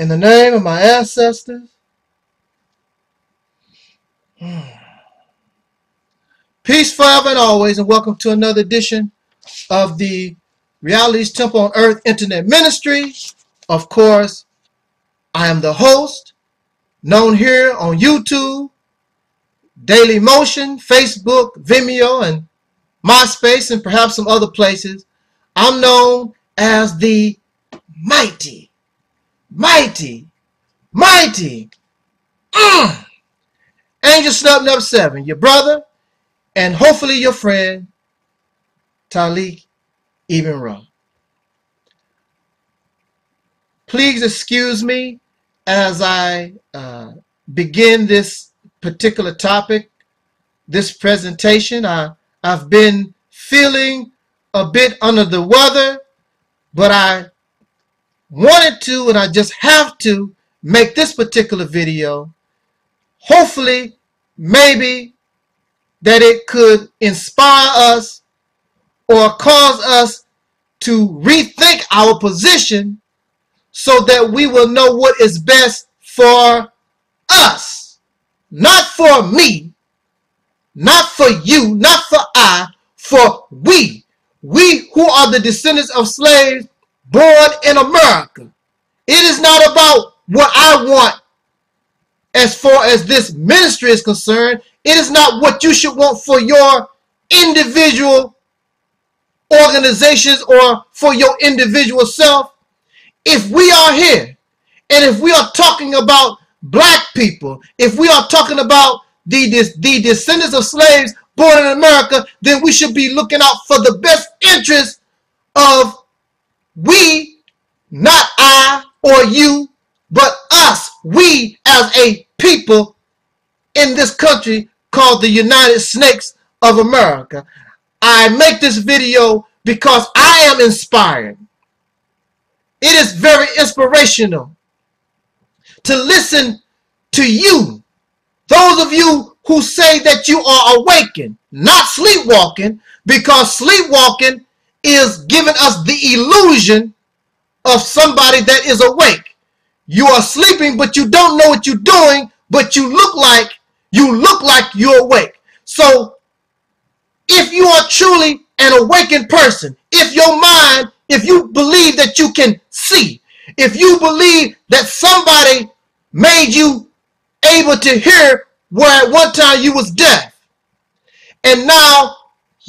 In the name of my ancestors. Hmm. Peace forever and always, and welcome to another edition of the Realities Temple on Earth Internet Ministry. Of course, I am the host, known here on YouTube, Daily Motion, Facebook, Vimeo, and MySpace, and perhaps some other places. I'm known as the mighty, mighty, mighty mm, Angelsnupnup 7, your brother, and hopefully your friend, Talik Ibn Ra. Please excuse me as I uh, begin this particular topic, this presentation. I, I've been feeling a bit under the weather, but I wanted to and I just have to make this particular video. Hopefully, maybe that it could inspire us or cause us to rethink our position so that we will know what is best for us. Not for me, not for you, not for I, for we. We who are the descendants of slaves born in America. It is not about what I want as far as this ministry is concerned. It is not what you should want for your individual organizations or for your individual self. If we are here and if we are talking about black people, if we are talking about the, the descendants of slaves born in America, then we should be looking out for the best interest of we, not I or you, but us, we as a people in this country called the United Snakes of America. I make this video because I am inspired. It is very inspirational to listen to you, those of you who say that you are awakened, not sleepwalking, because sleepwalking is giving us the illusion of somebody that is awake. You are sleeping, but you don't know what you're doing, but you look like you look like you're awake. So if you are truly an awakened person, if your mind, if you believe that you can see, if you believe that somebody made you able to hear where at one time you was deaf, and now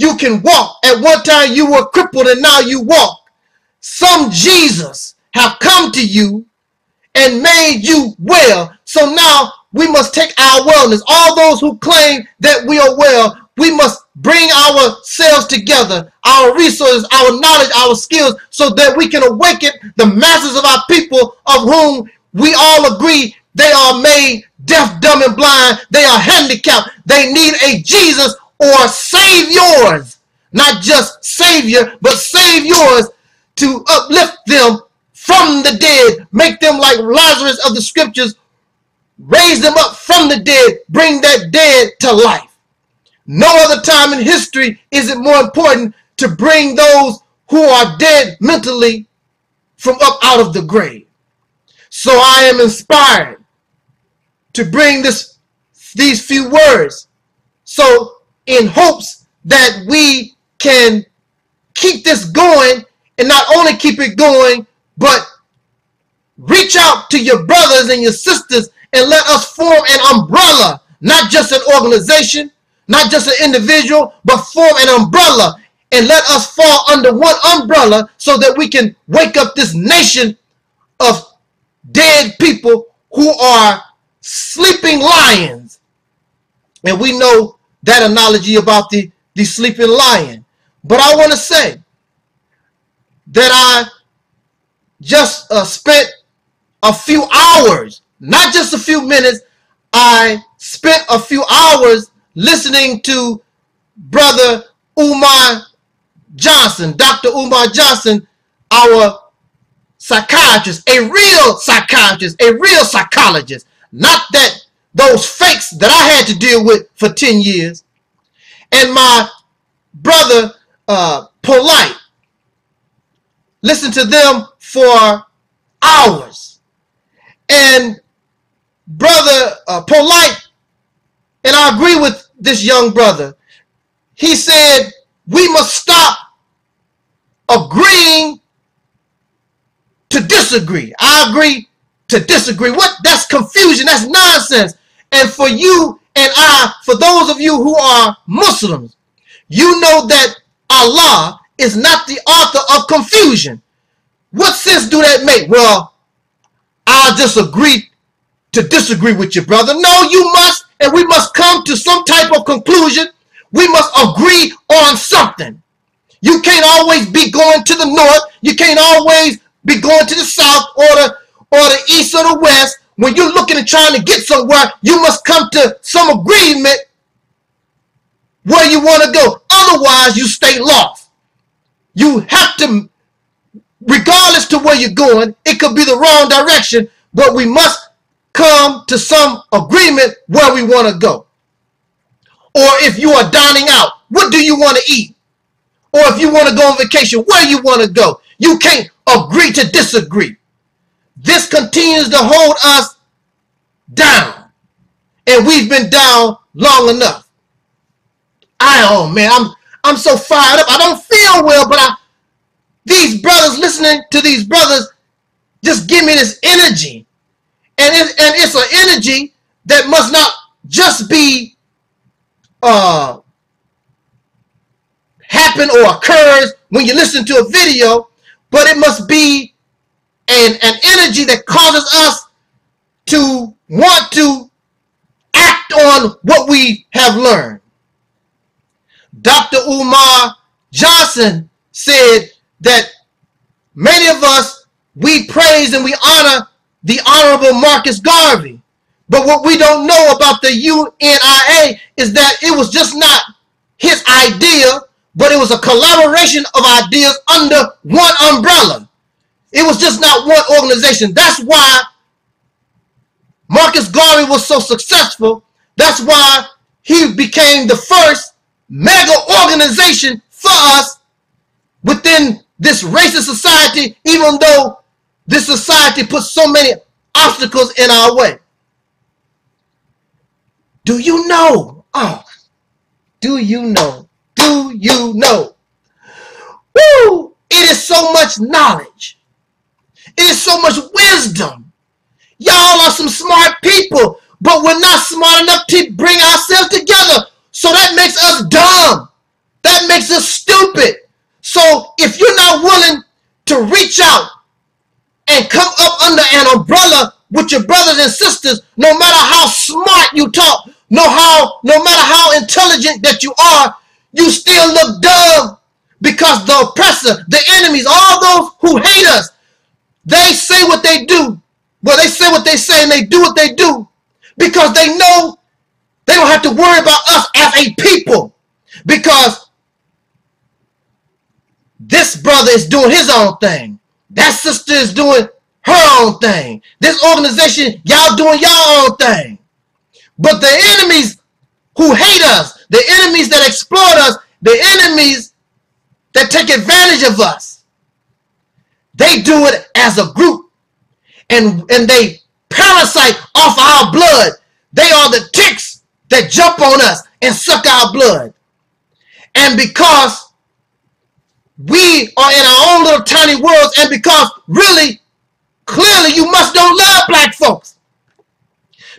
you can walk. At one time you were crippled and now you walk. Some Jesus have come to you and made you well. So now we must take our wellness. All those who claim that we are well, we must bring ourselves together, our resources, our knowledge, our skills, so that we can awaken the masses of our people of whom we all agree they are made deaf, dumb, and blind. They are handicapped. They need a Jesus or save yours. Not just savior, but save yours to uplift them from the dead. Make them like Lazarus of the scriptures. Raise them up from the dead. Bring that dead to life. No other time in history is it more important to bring those who are dead mentally from up out of the grave. So I am inspired to bring this these few words. So in hopes that we can keep this going and not only keep it going, but reach out to your brothers and your sisters and let us form an umbrella, not just an organization, not just an individual, but form an umbrella and let us fall under one umbrella so that we can wake up this nation of dead people who are sleeping lions. And we know that analogy about the, the sleeping lion. But I want to say that I just uh, spent a few hours, not just a few minutes, I spent a few hours listening to Brother Umar Johnson, Dr. Umar Johnson, our psychiatrist, a real psychiatrist, a real psychologist, not that those fakes that I had to deal with for 10 years, and my brother uh, Polight. Listen to them for hours. And brother uh, Polight, and I agree with this young brother. He said we must stop agreeing to disagree. I agree to disagree. What? That's confusion. That's nonsense. And for you and I, for those of you who are Muslims, you know that Allah is not the author of confusion. What sense do that make? Well, I'll just agree to disagree with you, brother. No, you must, and we must come to some type of conclusion. We must agree on something. You can't always be going to the north. You can't always be going to the south or the or the east or the west. When you're looking and trying to get somewhere, you must come to some agreement where you want to go. Otherwise, you stay lost. You have to, regardless to where you're going, it could be the wrong direction, but we must come to some agreement where we want to go. Or if you are dining out, what do you want to eat? Or if you want to go on vacation, where you want to go. You can't agree to disagree. This continues to hold us down. And we've been down long enough. I oh man, I'm I'm so fired up. I don't feel well, but I these brothers listening to these brothers just give me this energy. And it, and it's an energy that must not just be uh happen or occurs when you listen to a video, but it must be an, an energy that causes us to want to act on what we have learned. Dr. Umar Johnson said that many of us, we praise and we honor the Honorable Marcus Garvey. But what we don't know about the UNIA is that it was just not his idea, but it was a collaboration of ideas under one umbrella. It was just not one organization. That's why Marcus Garvey was so successful. That's why he became the first mega organization for us within this racist society, even though this society puts so many obstacles in our way. Do you know? Oh, do you know? Do you know? Woo! It is so much knowledge. It is so much wisdom. Y'all are some smart people, but we're not smart enough to bring ourselves together. So that makes us dumb. That makes us stupid. So if you're not willing to reach out and come up under an umbrella with your brothers and sisters, no matter how smart you talk, no how no matter how intelligent that you are, you still look dumb because the oppressor, the enemies, all those who hate us, they say what they do. Well, they say what they say and they do what they do because they know they don't have to worry about us as a people because this brother is doing his own thing. That sister is doing her own thing. This organization, y'all doing y'all own thing. But the enemies who hate us, the enemies that exploit us, the enemies that take advantage of us, they do it as a group. And, and they parasite off our blood. They are the ticks that jump on us and suck our blood. And because we are in our own little tiny worlds, and because really, clearly, you must don't love black folks.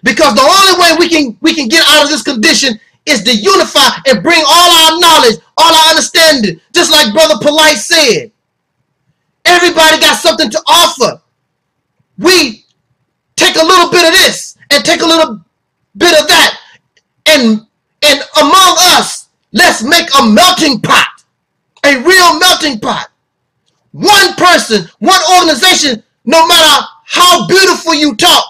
Because the only way we can we can get out of this condition is to unify and bring all our knowledge, all our understanding, just like Brother Polight said. Everybody got something to offer. We take a little bit of this and take a little bit of that. And, and among us, let's make a melting pot. A real melting pot. One person, one organization, no matter how beautiful you talk,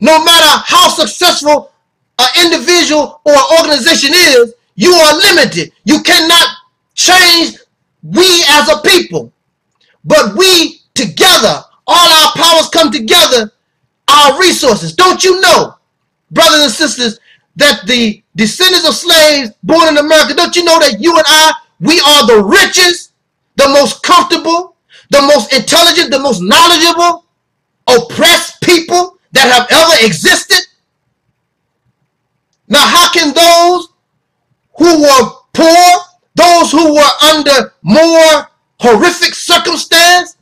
no matter how successful an individual or organization is, you are limited. You cannot change we as a people. But we together, all our powers come together, our resources. Don't you know, brothers and sisters, that the descendants of slaves born in America, don't you know that you and I, we are the richest, the most comfortable, the most intelligent, the most knowledgeable, oppressed people that have ever existed. Now, how can those who were poor, those who were under more horrific circumstance,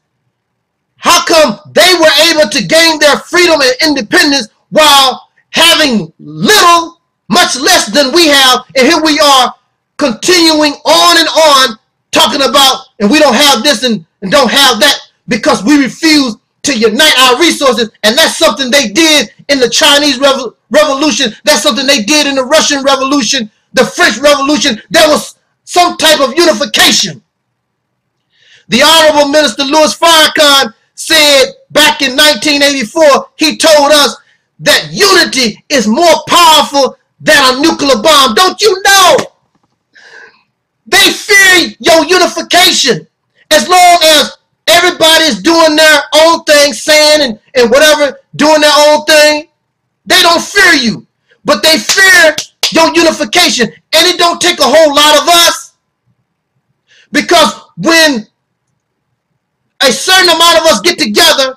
how come they were able to gain their freedom and independence while having little, much less than we have, and here we are continuing on and on talking about, and we don't have this and, and don't have that because we refuse to unite our resources. And that's something they did in the Chinese Revo Revolution. That's something they did in the Russian Revolution, the French Revolution. There was some type of unification. The Honorable Minister Louis Farrakhan said back in 1984, he told us that unity is more powerful than a nuclear bomb. Don't you know? They fear your unification. As long as everybody's doing their own thing, saying and, and whatever, doing their own thing, they don't fear you. But they fear your unification. And it don't take a whole lot of us. Because when a certain amount of us get together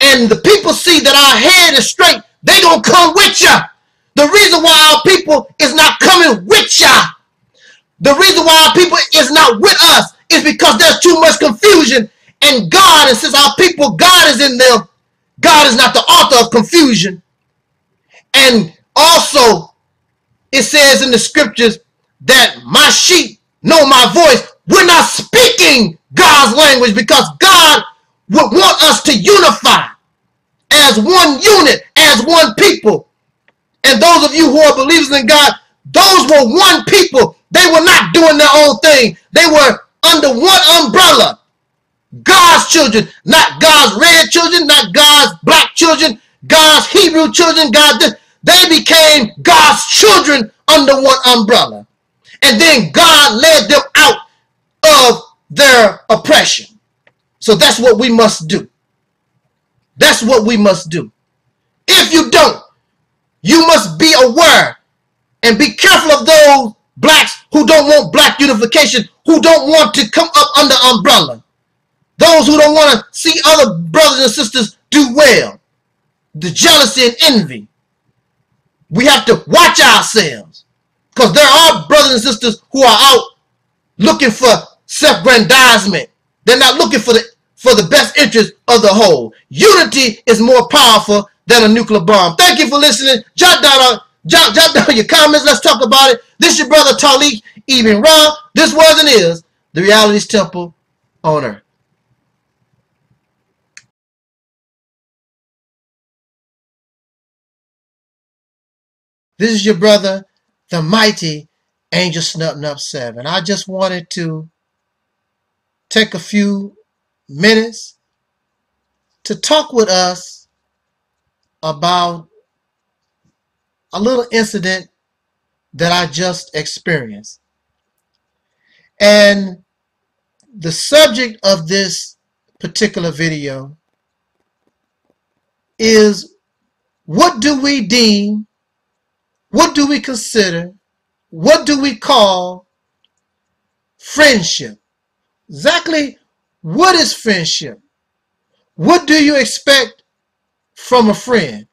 and the people see that our head is straight, they gonna come with ya. The reason why our people is not coming with ya, the reason why our people is not with us is because there's too much confusion and God, and since our people, God is in them, God is not the author of confusion. And also, it says in the scriptures that my sheep know my voice. We're not speaking God's language because God would want us to unify as one unit, as one people. And those of you who are believers in God, those were one people. They were not doing their own thing. They were under one umbrella. God's children, not God's red children, not God's black children, God's Hebrew children, God, they became God's children under one umbrella. And then God led them out their oppression. So that's what we must do. That's what we must do. If you don't, you must be aware and be careful of those blacks who don't want black unification, who don't want to come up under umbrella. Those who don't want to see other brothers and sisters do well. The jealousy and envy. We have to watch ourselves. Because there are brothers and sisters who are out looking for self-grandizement. They're not looking for the for the best interest of the whole. Unity is more powerful than a nuclear bomb. Thank you for listening. Jot down, uh, jot, jot down your comments. Let's talk about it. This is your brother Talik Ibn Ra. This was and is the Realities Temple Earth. This is your brother, the mighty Angelsnupnup 7. I just wanted to take a few minutes to talk with us about a little incident that I just experienced. And the subject of this particular video is what do we deem what do we consider? What do we call friendship? Exactly what is friendship? What do you expect from a friend?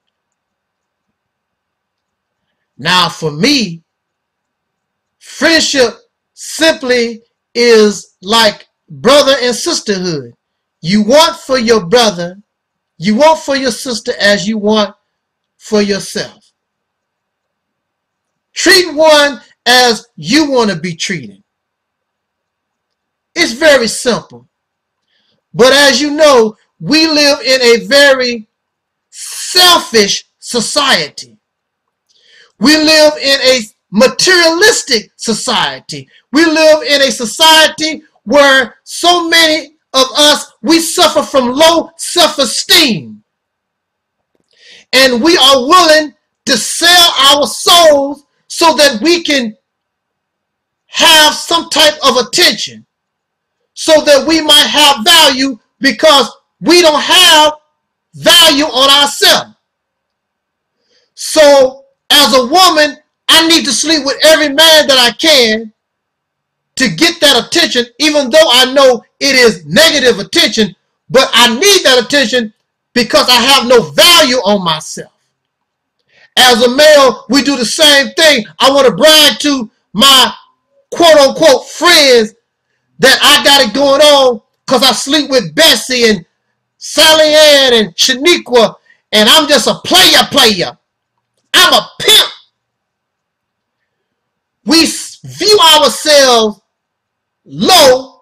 Now, for me, friendship simply is like brother and sisterhood. You want for your brother, you want for your sister as you want for yourself. Treat one as you want to be treated. It's very simple. But as you know, we live in a very selfish society. We live in a materialistic society. We live in a society where so many of us, we suffer from low self-esteem. And we are willing to sell our souls so that we can have some type of attention so that we might have value because we don't have value on ourselves. So as a woman, I need to sleep with every man that I can to get that attention, even though I know it is negative attention, but I need that attention because I have no value on myself. As a male, we do the same thing. I want to brag to my quote unquote friends that I got it going on because I sleep with Bessie and Sally Ann and Shaniqua and I'm just a player player. I'm a pimp. We view ourselves low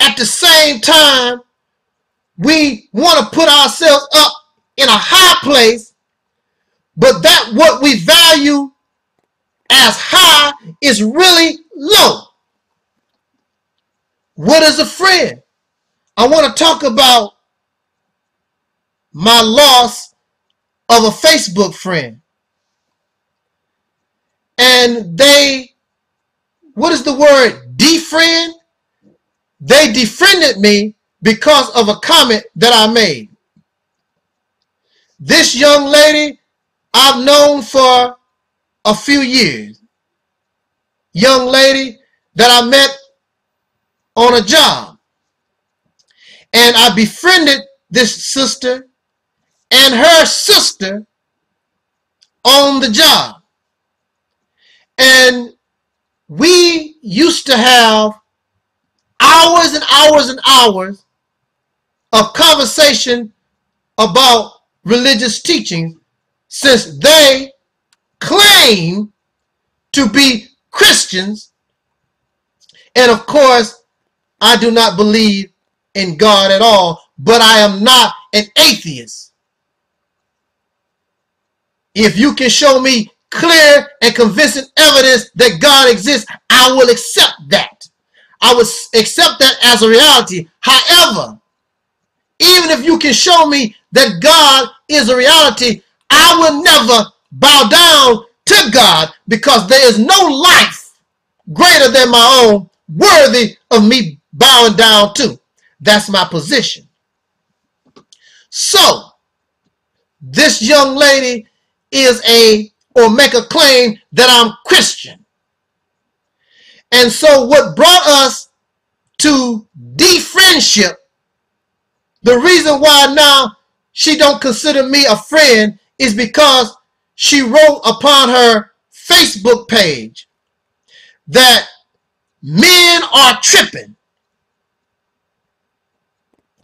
at the same time we want to put ourselves up in a high place but that what we value as high is really low what is a friend i want to talk about my loss of a facebook friend and they what is the word defriend they defriended me because of a comment that I made. This young lady I've known for a few years. Young lady that I met on a job. And I befriended this sister and her sister on the job. And we used to have hours and hours and hours of conversation about religious teaching since they claim to be Christians. And of course, I do not believe in God at all, but I am not an atheist. If you can show me clear and convincing evidence that God exists, I will accept that. I will accept that as a reality. However, even if you can show me that God is a reality, I will never bow down to God because there is no life greater than my own worthy of me bowing down to. That's my position. So, this young lady is a or make a claim that I'm Christian. And so what brought us to defriendship, the reason why now she don't consider me a friend is because she wrote upon her Facebook page that men are tripping.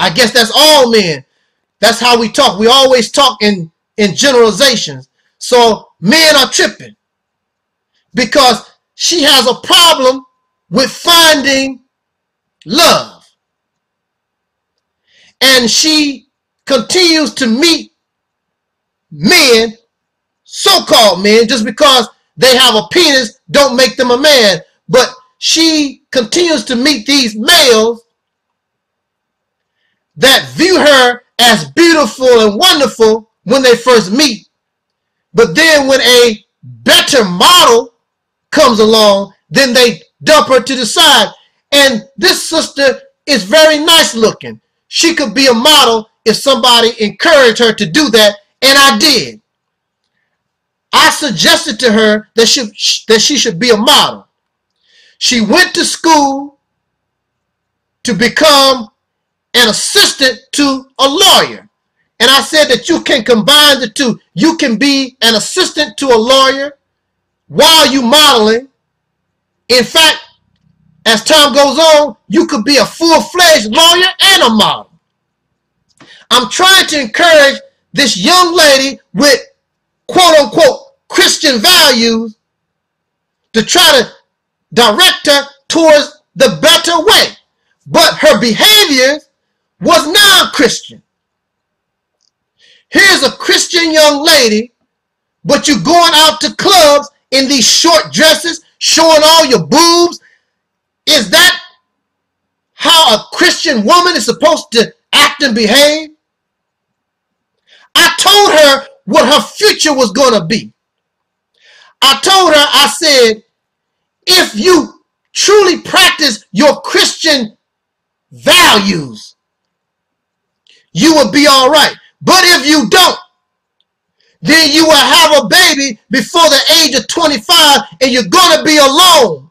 I guess that's all men. That's how we talk. We always talk in, in generalizations. So men are tripping because she has a problem with finding love. And she continues to meet men, so-called men, just because they have a penis don't make them a man. But she continues to meet these males that view her as beautiful and wonderful when they first meet. But then when a better model comes along, then they dump her to the side. And this sister is very nice looking. She could be a model if somebody encouraged her to do that, and I did. I suggested to her that she, that she should be a model. She went to school to become an assistant to a lawyer. And I said that you can combine the two. You can be an assistant to a lawyer while you modeling. In fact, as time goes on, you could be a full-fledged lawyer and a model. I'm trying to encourage this young lady with quote-unquote Christian values to try to direct her towards the better way. But her behavior was non-Christian. Here's a Christian young lady, but you're going out to clubs in these short dresses, showing all your boobs. Is that how a Christian woman is supposed to act and behave? I told her what her future was going to be. I told her, I said, if you truly practice your Christian values, you will be all right. But if you don't, then you will have a baby before the age of 25 and you're going to be alone.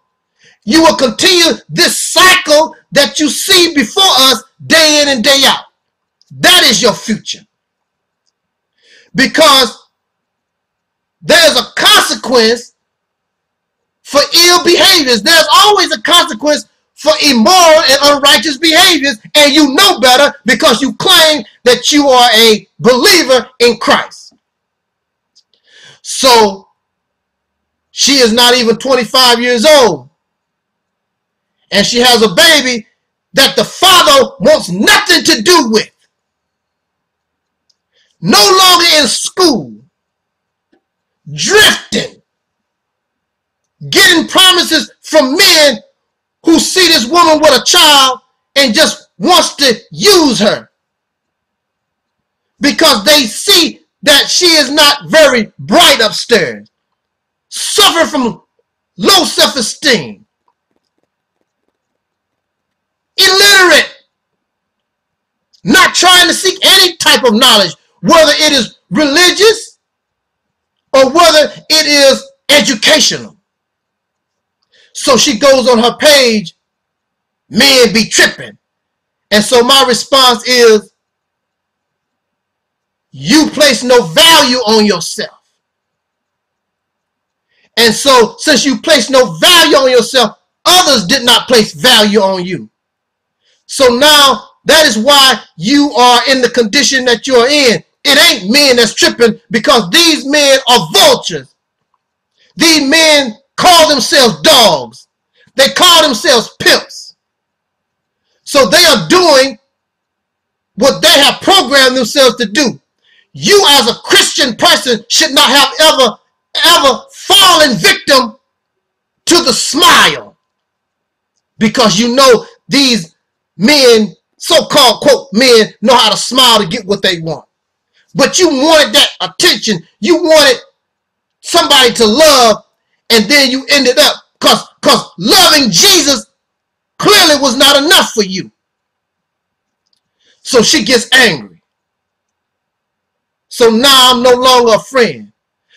You will continue this cycle that you see before us day in and day out. That is your future. because there's a consequence for ill behaviors. There's always a consequence for immoral and unrighteous behaviors, and you know better because you claim that you are a believer in Christ. So she is not even 25 years old. And she has a baby that the father wants nothing to do with. No longer in school, drifting, getting promises from men who see this woman with a child and just wants to use her. Because they see that she is not very bright upstairs, suffer from low self-esteem, illiterate, not trying to seek any type of knowledge, whether it is religious or whether it is educational. So she goes on her page, men be tripping. And so my response is, you place no value on yourself. And so since you place no value on yourself, others did not place value on you. So now that is why you are in the condition that you're in. It ain't men that's tripping because these men are vultures. These men call themselves dogs. They call themselves pimps. So they are doing what they have programmed themselves to do. You as a Christian person should not have ever, ever fallen victim to the smile. Because you know these men, so-called quote men, know how to smile to get what they want. But you wanted that attention. You wanted somebody to love, and then you ended up because because loving Jesus clearly was not enough for you. So she gets angry. So now I'm no longer a friend.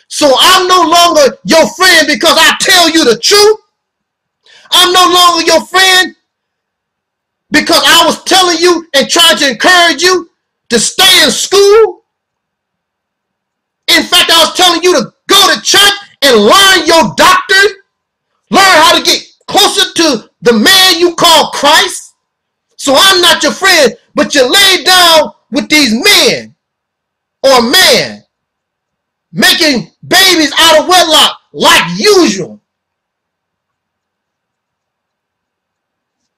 So I'm no longer your friend because I tell you the truth. I'm no longer your friend because I was telling you and trying to encourage you to stay in school. In fact, I was telling you to go to church and learn your doctrine, learn how to get closer to the man you call Christ. So I'm not your friend, but you lay down with these men or man making babies out of wedlock like usual.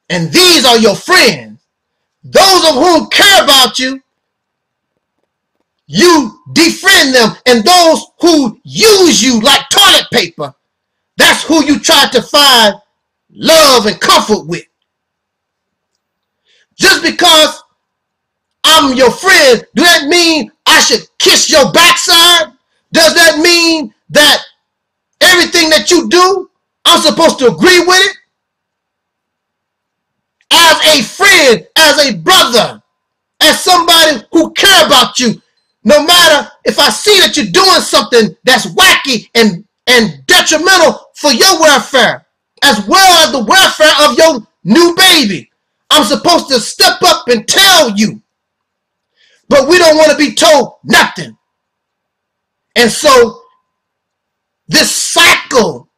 And these are your friends. Those of whom care about you you defriend them. And those who use you like toilet paper, that's who you try to find love and comfort with. Just because I'm your friend, do that mean I should kiss your backside? Does that mean that everything that you do, I'm supposed to agree with it? As a friend, as a brother, as somebody who care about you, no matter if I see that you're doing something that's wacky and, and detrimental for your welfare, as well as the welfare of your new baby, I'm supposed to step up and tell you. But we don't want to be told nothing. And so this cycle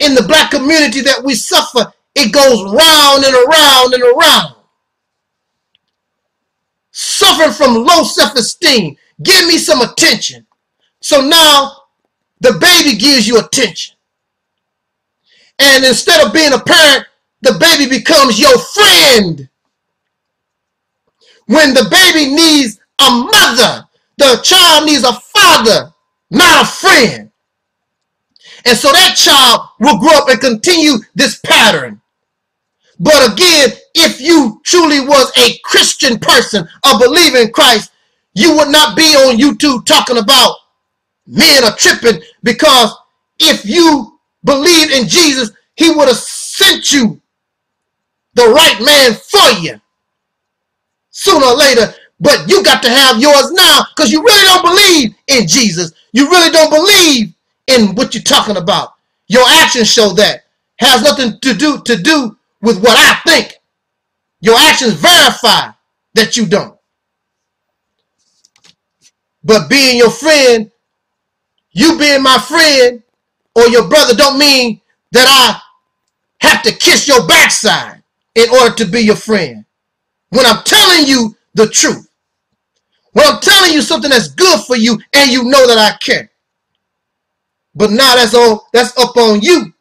in the black community that we suffer, it goes round and around and around suffering from low self-esteem. Give me some attention. So now the baby gives you attention. And instead of being a parent, the baby becomes your friend. When the baby needs a mother, the child needs a father, not a friend. And so that child will grow up and continue this pattern. But again, if you truly was a Christian person, a believer in Christ, you would not be on YouTube talking about men are tripping because if you believe in Jesus, he would have sent you the right man for you sooner or later. But you got to have yours now because you really don't believe in Jesus. You really don't believe in what you're talking about. Your actions show that. Has nothing to do to do with what I think. Your actions verify that you don't. But being your friend, you being my friend or your brother don't mean that I have to kiss your backside in order to be your friend. When I'm telling you the truth, when I'm telling you something that's good for you and you know that I care. But now that's all that's up on you.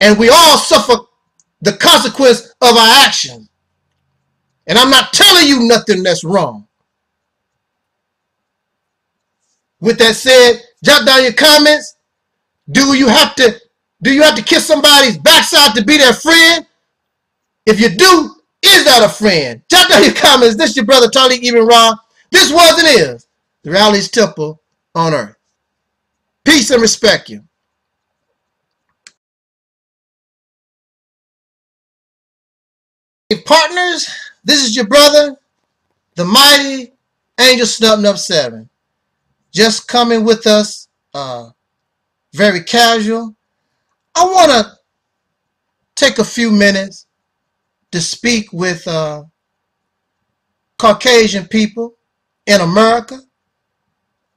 And we all suffer the consequence of our actions. And I'm not telling you nothing that's wrong. With that said, jot down your comments. Do you have to do you have to kiss somebody's backside to be their friend? If you do, is that a friend? Jot down your comments. This is your brother Taalik Ibn'rad. This was and is the Reality's Temple on earth. Peace and respect you. Partners, this is your brother, the mighty Angelsnupnup 7. Just coming with us, uh, very casual. I want to take a few minutes to speak with uh, Caucasian people in America.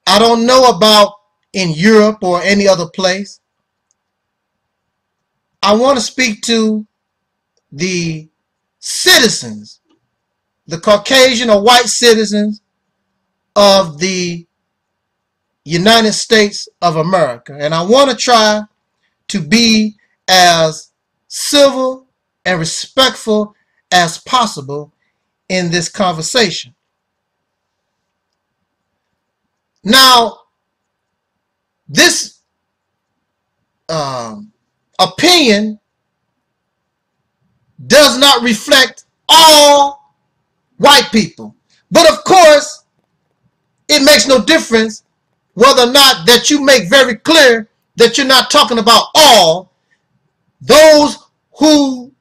I don't know about in Europe or any other place. I want to speak to the citizens, the Caucasian or white citizens of the United States of America. And I want to try to be as civil and respectful as possible in this conversation. Now, this um, opinion does not reflect all white people. But of course, it makes no difference whether or not that you make very clear that you're not talking about all those who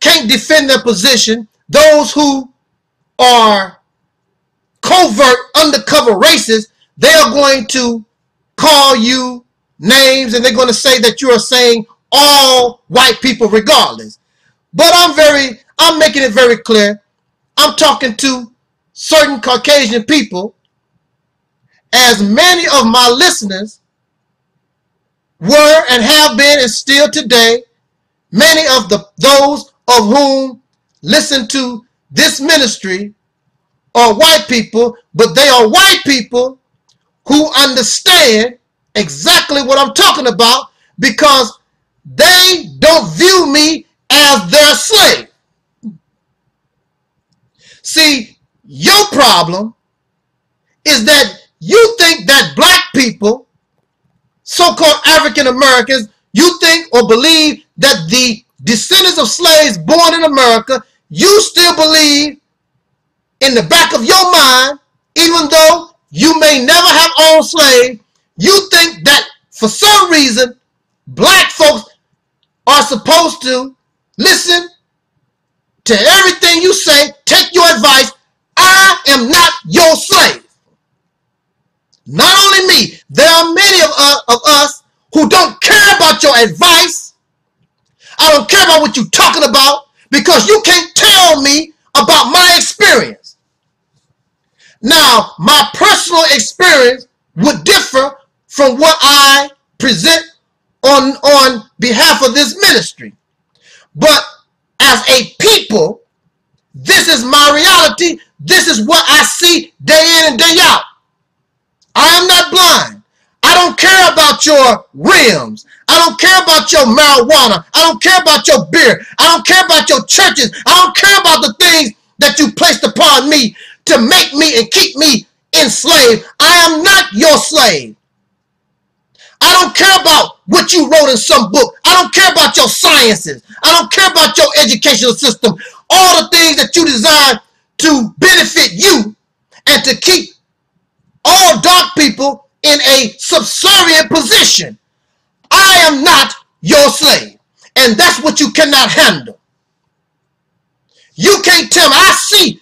can't defend their position, those who are covert undercover racists, they are going to call you names and they're going to say that you are saying all white people regardless. But I'm very, I'm making it very clear. I'm talking to certain Caucasian people as many of my listeners were and have been and still today, many of the those of whom listen to this ministry are white people, but they are white people who understand exactly what I'm talking about because they don't view me as their slave. See, your problem is that you think that black people, so-called African Americans, you think or believe that the descendants of slaves born in America, you still believe in the back of your mind, even though you may never have owned slave, you think that for some reason black folks are supposed to listen to everything you say, take your advice. I am not your slave. Not only me, there are many of, uh, of us who don't care about your advice. I don't care about what you're talking about because you can't tell me about my experience. Now, my personal experience would differ from what I present on, on behalf of this ministry. But as a people, this is my reality. This is what I see day in and day out. I am not blind. I don't care about your rims. I don't care about your marijuana. I don't care about your beer. I don't care about your churches. I don't care about the things that you placed upon me to make me and keep me enslaved. I am not your slave. I don't care about what you wrote in some book. I don't care about your sciences. I don't care about your educational system. All the things that you design to benefit you and to keep all dark people in a subservient position. I am not your slave. And that's what you cannot handle. You can't tell me. I see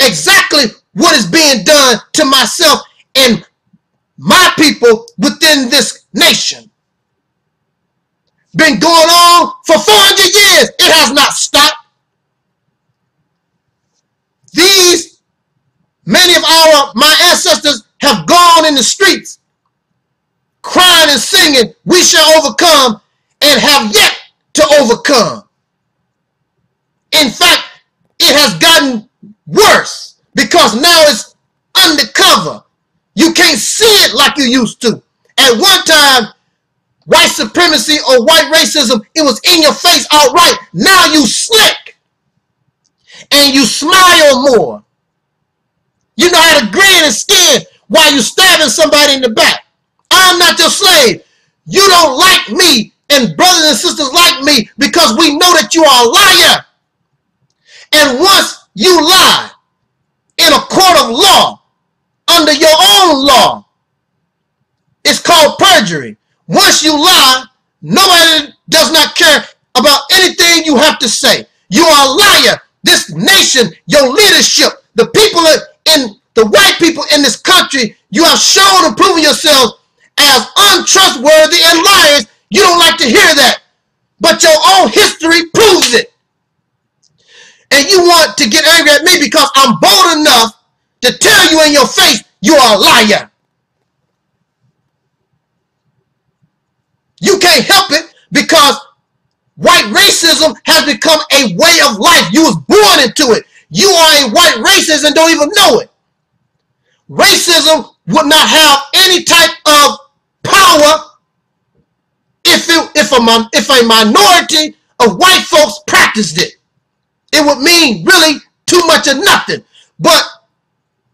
exactly what is being done to myself and my people within this nation. Been going on for 400 years. It has not stopped. These Many of our my ancestors have gone in the streets crying and singing, we shall overcome and have yet to overcome. In fact, it has gotten worse because now it's undercover. You can't see it like you used to. At one time, white supremacy or white racism, it was in your face outright. Now you slick and you smile more. You know how to grin and skin while you stabbing somebody in the back. I'm not your slave. You don't like me and brothers and sisters like me because we know that you are a liar. And once you lie in a court of law, under your own law, it's called perjury. Once you lie, nobody does not care about anything you have to say. You are a liar. This nation, your leadership, the people in the white people in this country, you have shown and proven yourselves as untrustworthy and liars. You don't like to hear that. But your own history proves it. And you want to get angry at me because I'm bold enough to tell you in your face you are a liar. You can't help it because white racism has become a way of life. You was born into it. You are a white racist and don't even know it. Racism would not have any type of power if it, if a if a minority of white folks practiced it. It would mean really too much of nothing. But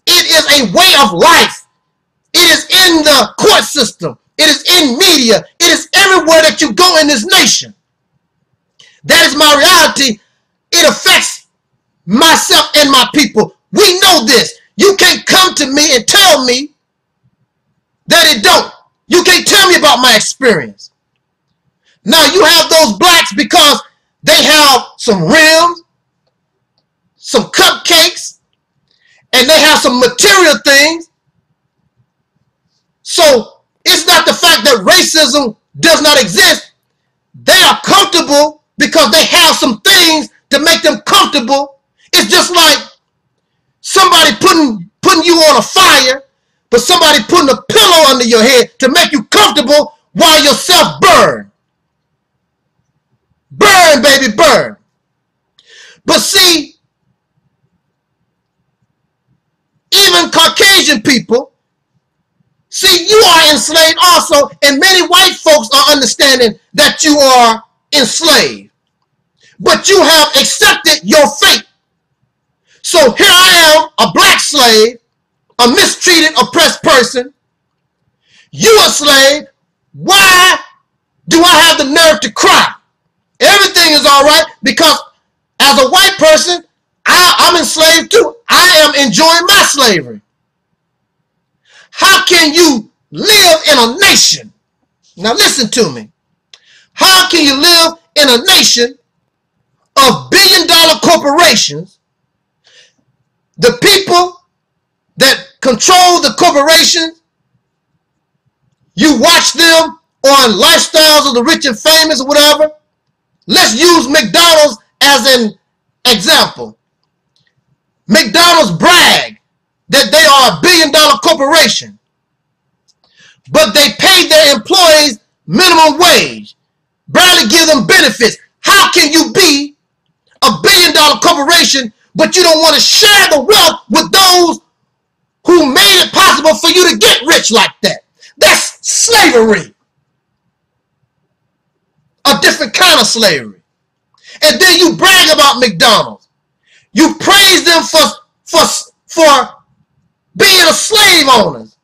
it is a way of life. It is in the court system. It is in media. It is everywhere that you go in this nation. That is my reality. It affects myself and my people. We know this. You can't come to me and tell me that it don't. You can't tell me about my experience. Now you have those blacks because they have some rims, some cupcakes, and they have some material things. So it's not the fact that racism does not exist. They are comfortable because they have some things to make them comfortable. It's just like somebody putting putting you on a fire, but somebody putting a pillow under your head to make you comfortable while yourself burn. Burn, baby, burn. But see, even Caucasian people, see, you are enslaved also, and many white folks are understanding that you are enslaved. But you have accepted your fate. So here I am, a black slave, a mistreated, oppressed person. You a slave. Why do I have the nerve to cry? Everything is all right because as a white person, I, I'm enslaved too. I am enjoying my slavery. How can you live in a nation? Now listen to me. How can you live in a nation of billion dollar corporations? The people that control the corporations, you watch them on lifestyles of the rich and famous or whatever. Let's use McDonald's as an example. McDonald's brag that they are a billion dollar corporation, but they pay their employees minimum wage, barely give them benefits. How can you be a billion dollar corporation, but you don't want to share the wealth with those who made it possible for you to get rich like that? That's slavery. A different kind of slavery. And then you brag about McDonald's. You praise them for, for, for being a slave owners.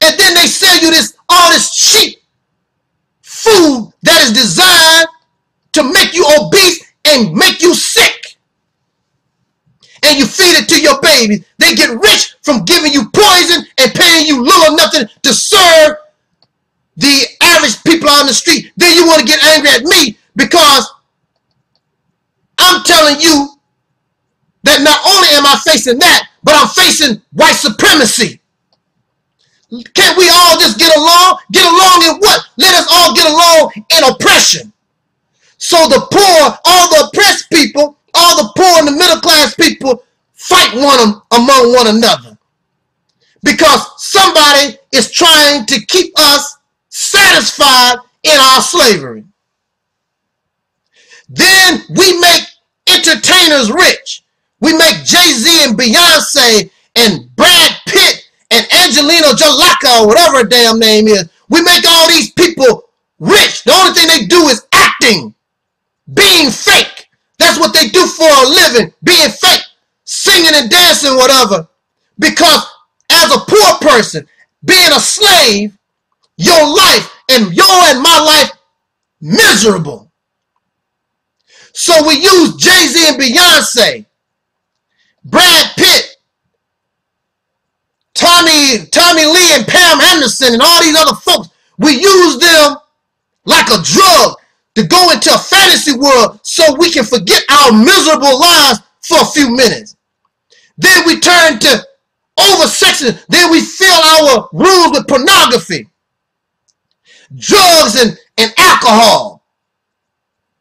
And then they sell you this all this cheap food that is designed to make you obese and make you sick. And you feed it to your babies. They get rich from giving you poison and paying you little or nothing to serve the average people on the street. Then you want to get angry at me because I'm telling you that not only am I facing that, but I'm facing white supremacy. Can't we all just get along? Get along in what? Let us all get along in oppression. So the poor, all the oppressed people, all the poor and the middle class people fight one among one another because somebody is trying to keep us satisfied in our slavery. Then we make entertainers rich. We make Jay-Z and Beyonce and Brad Pitt and Angelina Jalaka or whatever her damn name is. We make all these people rich. The only thing they do is acting, being fake. That's what they do for a living, being fake, singing and dancing, whatever. Because as a poor person, being a slave, your life and your and my life miserable. So we use Jay-Z and Beyonce, Brad Pitt, Tommy, Tommy Lee and Pam Anderson and all these other folks. We use them like a drug to go into a fantasy world so we can forget our miserable lives for a few minutes. Then we turn to over sexing. Then we fill our rooms with pornography, drugs, and, and alcohol.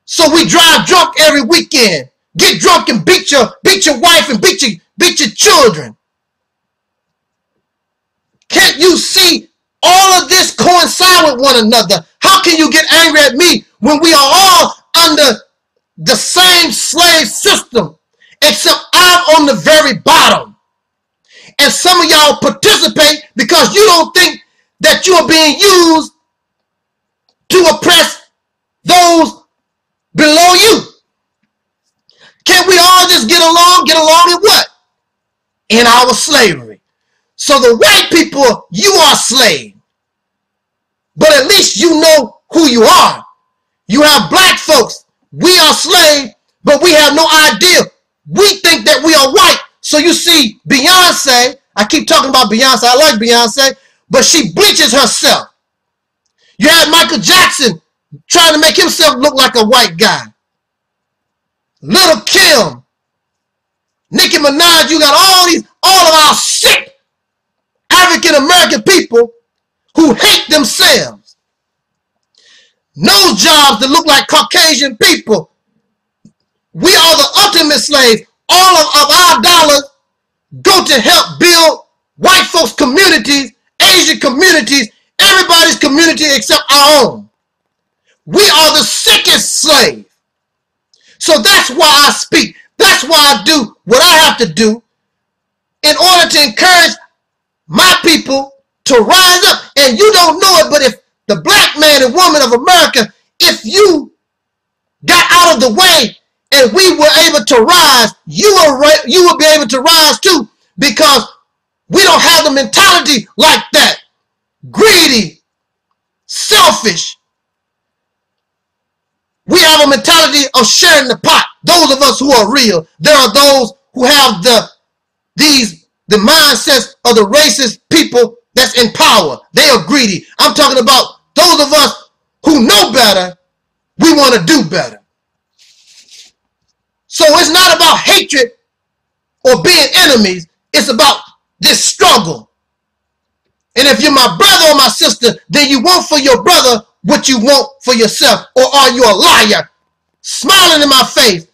So we drive drunk every weekend, get drunk and beat your beat your wife and beat your beat your children. Can't you see all of this coincide with one another? How can you get angry at me when we are all under the same slave system, except I'm on the very bottom? And some of y'all participate because you don't think that you are being used to oppress those below you. Can't we all just get along? Get along in what? In our slavery. So the white people, you are slave. But at least you know who you are. You have black folks. We are slave, but we have no idea. We think that we are white. So you see Beyonce, I keep talking about Beyonce. I like Beyonce, but she bleaches herself. You had Michael Jackson trying to make himself look like a white guy. Little Kim, Nicki Minaj, you got all these, all of our sick African American people who hate themselves. Nose jobs that look like Caucasian people. We are the ultimate slaves. All of, of our dollars go to help build white folks' communities, Asian communities, everybody's community except our own. We are the sickest slave. So that's why I speak. That's why I do what I have to do in order to encourage my people to rise up. And you don't know it, but if the black man and woman of America, if you got out of the way and we were able to rise, you will, you will be able to rise too because we don't have the mentality like that. Greedy, selfish, we have a mentality of sharing the pot. Those of us who are real. There are those who have the these the mindsets of the racist people that's in power. They are greedy. I'm talking about those of us who know better. We want to do better. So it's not about hatred or being enemies. It's about this struggle. And if you're my brother or my sister, then you want for your brother what you want for yourself? Or are you a liar, smiling in my face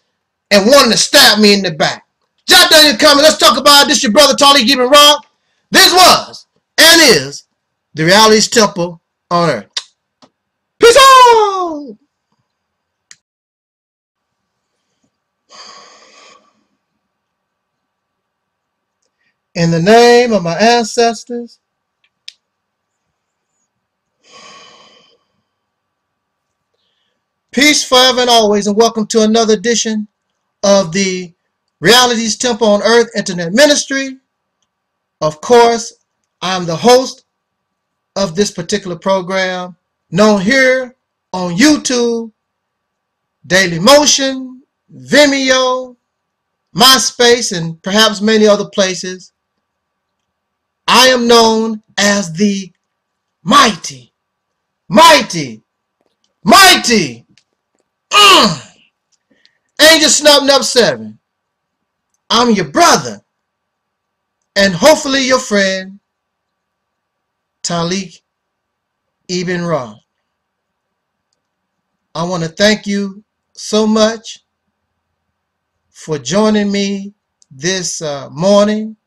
and wanting to stab me in the back? Jot down your comment. Let's talk about this. Your brother Taalik Ibn'rad. This was and is the reality's temple on earth. Peace out. In the name of my ancestors, Peace forever and always, and welcome to another edition of the Reality's Temple on Earth Internet Ministry. Of course, I'm the host of this particular program, known here on YouTube, Dailymotion, Vimeo, MySpace, and perhaps many other places. I am known as the Mighty, Mighty, Mighty Angelsnupnup 7. I'm your brother. And hopefully your friend, Talik Ibn Ra. I want to thank you so much for joining me this uh, morning,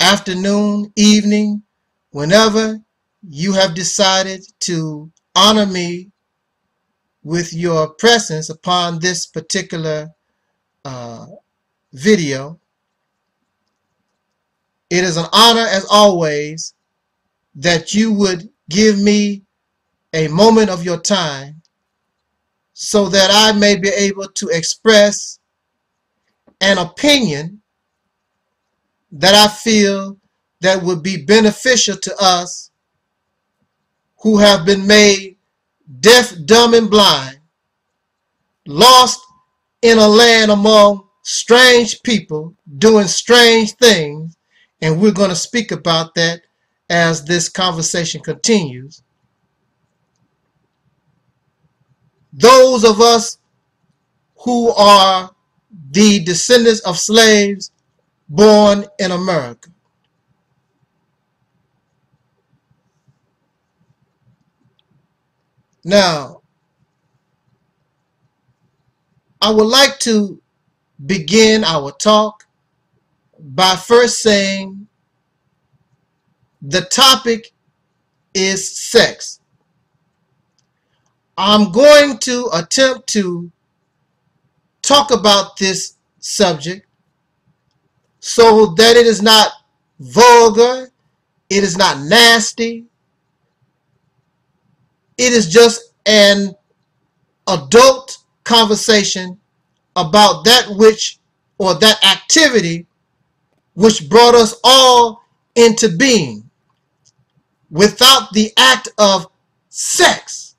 afternoon, evening, whenever you have decided to honor me with your presence upon this particular uh, video. It is an honor, as always, that you would give me a moment of your time so that I may be able to express an opinion that I feel that would be beneficial to us who have been made deaf, dumb, and blind, lost in a land among strange people doing strange things, and we're going to speak about that as this conversation continues. Those of us who are the descendants of slaves born in America. Now, I would like to begin our talk by first saying the topic is sex. I'm going to attempt to talk about this subject so that it is not vulgar, it is not nasty, it is just an adult conversation about that which or that activity which brought us all into being. Without the act of sex,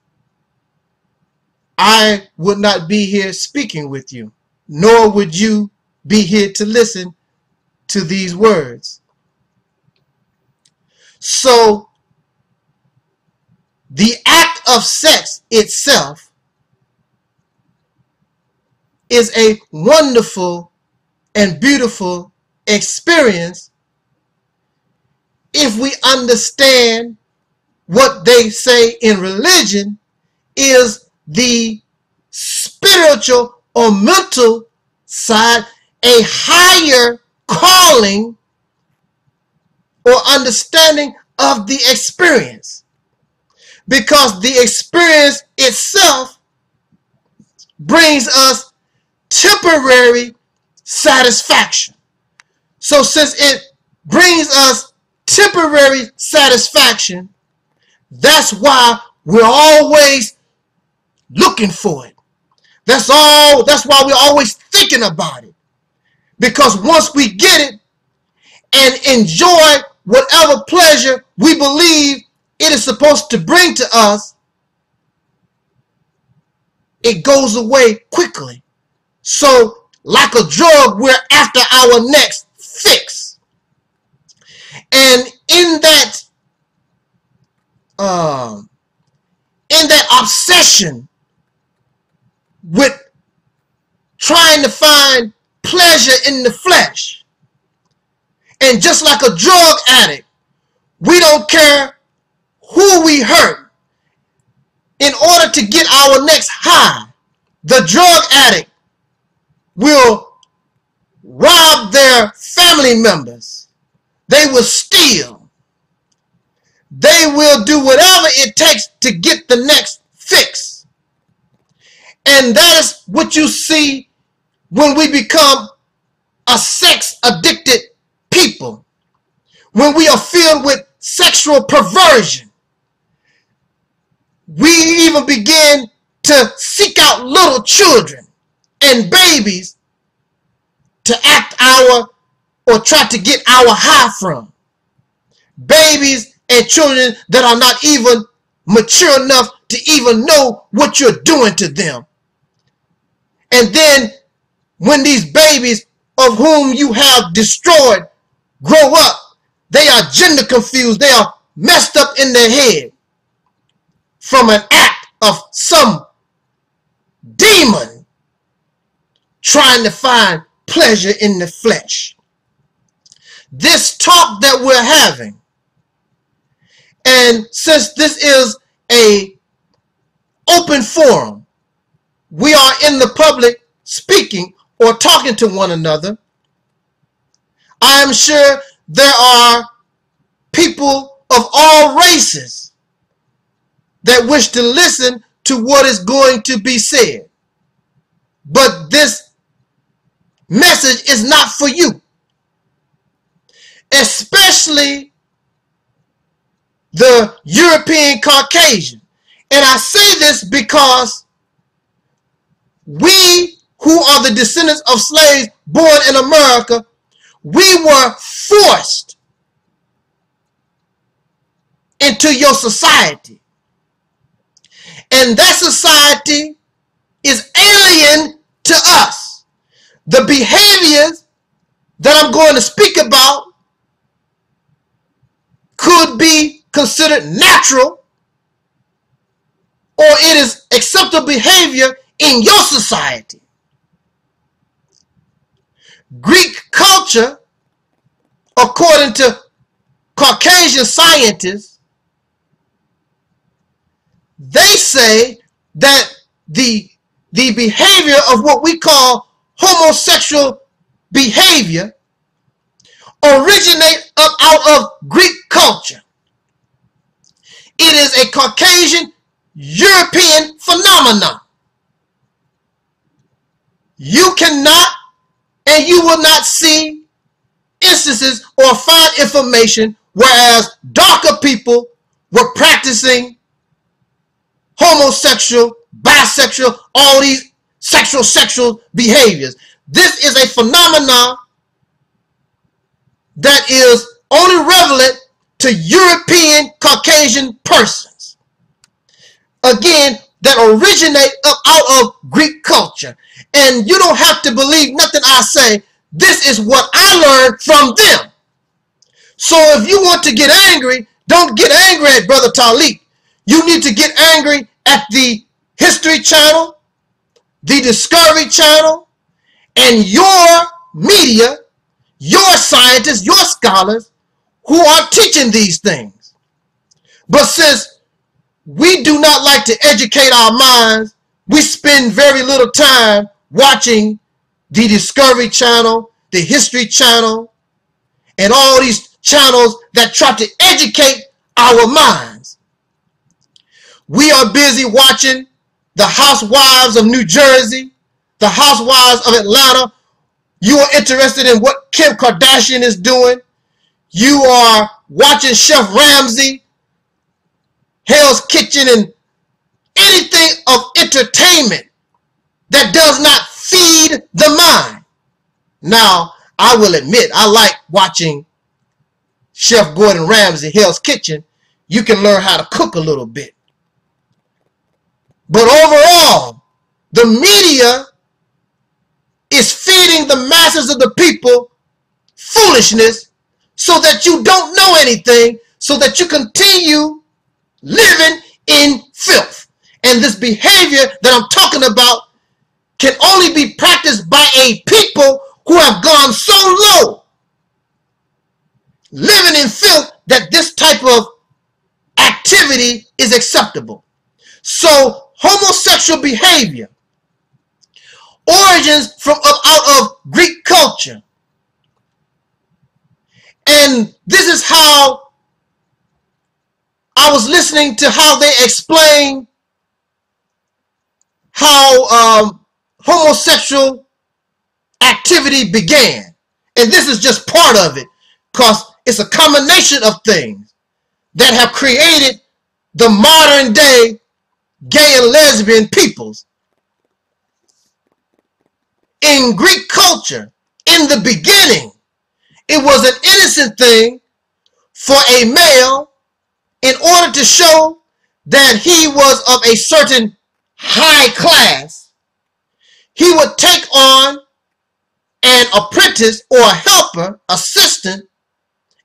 I would not be here speaking with you, nor would you be here to listen to these words. So, the act of sex itself is a wonderful and beautiful experience if we understand what they say in religion is the spiritual or mental side, a higher calling or understanding of the experience. Because the experience itself brings us temporary satisfaction. So since it brings us temporary satisfaction, that's why we're always looking for it. That's all, that's why we're always thinking about it. Because once we get it and enjoy whatever pleasure we believe it is supposed to bring to us, it goes away quickly. So, like a drug, we're after our next fix. And in that, um, in that obsession with trying to find pleasure in the flesh, and just like a drug addict, we don't care who we hurt in order to get our next high. The drug addict will rob their family members. They will steal. They will do whatever it takes to get the next fix. And that is what you see when we become a sex addicted people. When we are filled with sexual perversion. We even begin to seek out little children and babies to act our or try to get our high from. Babies and children that are not even mature enough to even know what you're doing to them. And then when these babies of whom you have destroyed grow up, they are gender confused. They are messed up in their head from an act of some demon trying to find pleasure in the flesh. This talk that we're having, and since this is a open forum, we are in the public speaking or talking to one another. I am sure there are people of all races that wish to listen to what is going to be said. But this message is not for you. Especially the European Caucasian. And I say this because we who are the descendants of slaves born in America, we were forced into your society. And that society is alien to us. The behaviors that I'm going to speak about could be considered natural or it is acceptable behavior in your society. Greek culture, according to Caucasian scientists, they say that the, the behavior of what we call homosexual behavior originate up out of Greek culture. It is a Caucasian European phenomenon. You cannot and you will not see instances or find information whereas darker people were practicing homosexual, bisexual, all these sexual sexual behaviors. This is a phenomenon that is only relevant to European Caucasian persons. Again, that originate up out of Greek culture. And you don't have to believe nothing I say. This is what I learned from them. So if you want to get angry, don't get angry at Brother Taalik. You need to get angry at the History Channel, the Discovery Channel, and your media, your scientists, your scholars who are teaching these things. But since we do not like to educate our minds, we spend very little time watching the Discovery Channel, the History Channel, and all these channels that try to educate our minds. We are busy watching the Housewives of New Jersey, the Housewives of Atlanta. You are interested in what Kim Kardashian is doing. You are watching Chef Ramsay, Hell's Kitchen, and anything of entertainment that does not feed the mind. Now, I will admit, I like watching Chef Gordon Ramsay, Hell's Kitchen. You can learn how to cook a little bit. But overall, the media is feeding the masses of the people foolishness so that you don't know anything, so that you continue living in filth. And this behavior that I'm talking about can only be practiced by a people who have gone so low, living in filth, that this type of activity is acceptable. So homosexual behavior origins from out of Greek culture. And this is how I was listening to how they explain how um, homosexual activity began. And this is just part of it because it's a combination of things that have created the modern day gay and lesbian peoples. In Greek culture, in the beginning, it was an innocent thing for a male in order to show that he was of a certain high class he would take on an apprentice or a helper, assistant,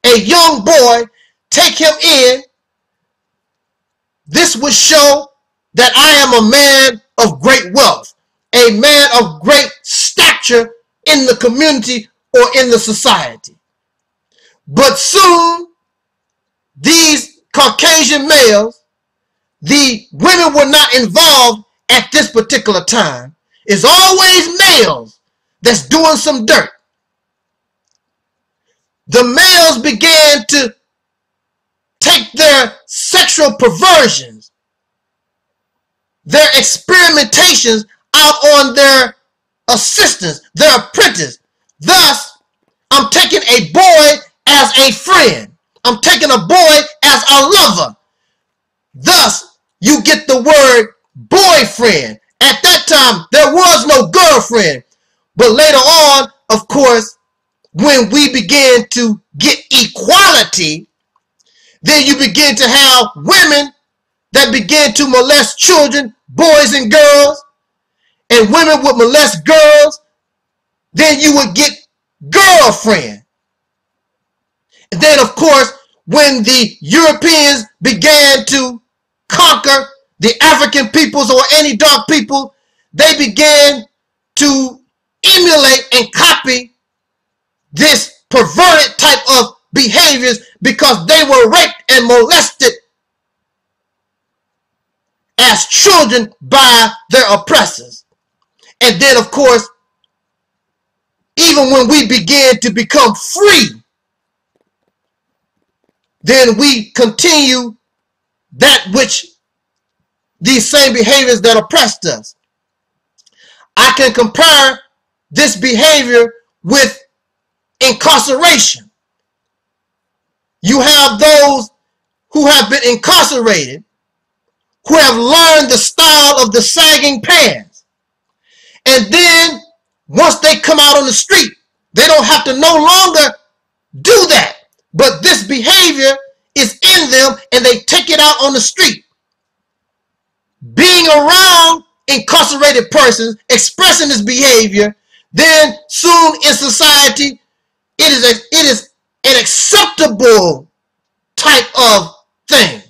a young boy, take him in. This would show that I am a man of great wealth, a man of great stature in the community or in the society. But soon, these Caucasian males, the women were not involved at this particular time is always males that's doing some dirt. the males began to take their sexual perversions, their experimentations out on their assistants, their apprentice. Thus, I'm taking a boy as a friend. I'm taking a boy as a lover. Thus, you get the word boyfriend. At that time, there was no girlfriend. But later on, of course, when we begin to get equality, then you begin to have women that began to molest children, boys and girls, and women would molest girls, then you would get girlfriend. And then, of course, when the Europeans began to conquer the African peoples or any dark people, they began to emulate and copy this perverted type of behaviors because they were raped and molested as children by their oppressors. And then, of course, even when we begin to become free, then we continue that which these same behaviors that oppressed us. I can compare this behavior with incarceration. You have those who have been incarcerated who have learned the style of the sagging pants. And then once they come out on the street, they don't have to no longer do that. But this behavior is in them and they take it out on the street. Being around incarcerated persons expressing this behavior, then soon in society, it is a, it is an acceptable type of thing.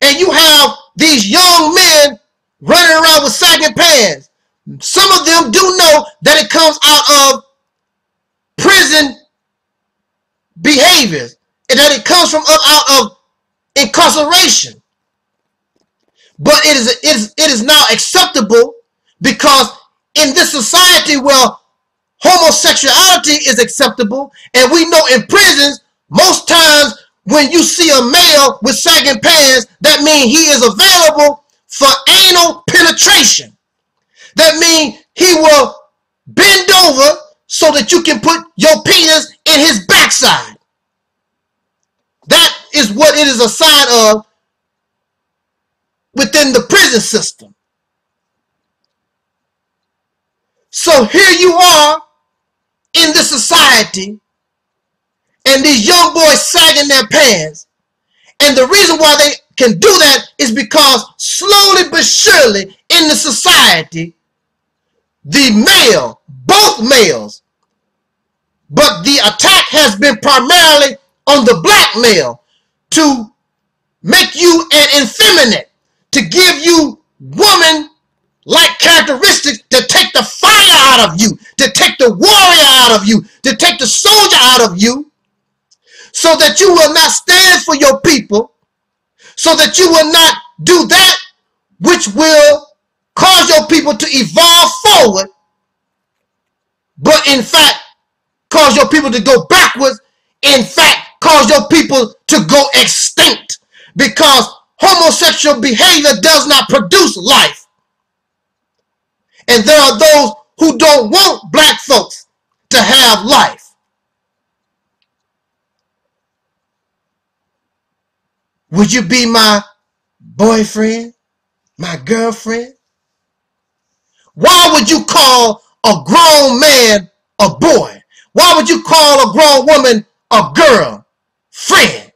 And you have these young men running around with sagging pants. Some of them do know that it comes out of prison behaviors and that it comes from up out of incarceration. But it is, it is, it is now acceptable because in this society where homosexuality is acceptable, and we know in prisons, most times when you see a male with sagging pants, that means he is available for anal penetration. That means he will bend over so that you can put your penis in his backside. That is what it is a sign of within the prison system. So here you are in this society, and these young boys sagging their pants. And the reason why they can do that is because slowly but surely in the society, the male, both males, but the attack has been primarily on the black male to make you an effeminate, to give you woman like characteristics to take the fire out of you, to take the warrior out of you, to take the soldier out of you, so that you will not stand for your people, so that you will not do that which will cause your people to evolve forward, but in fact, cause your people to go backwards, in fact, cause your people to go extinct because homosexual behavior does not produce life. And there are those who don't want black folks to have life. Would you be my boyfriend, my girlfriend? Why would you call a grown man a boy? Why would you call a grown woman a girl? Friend.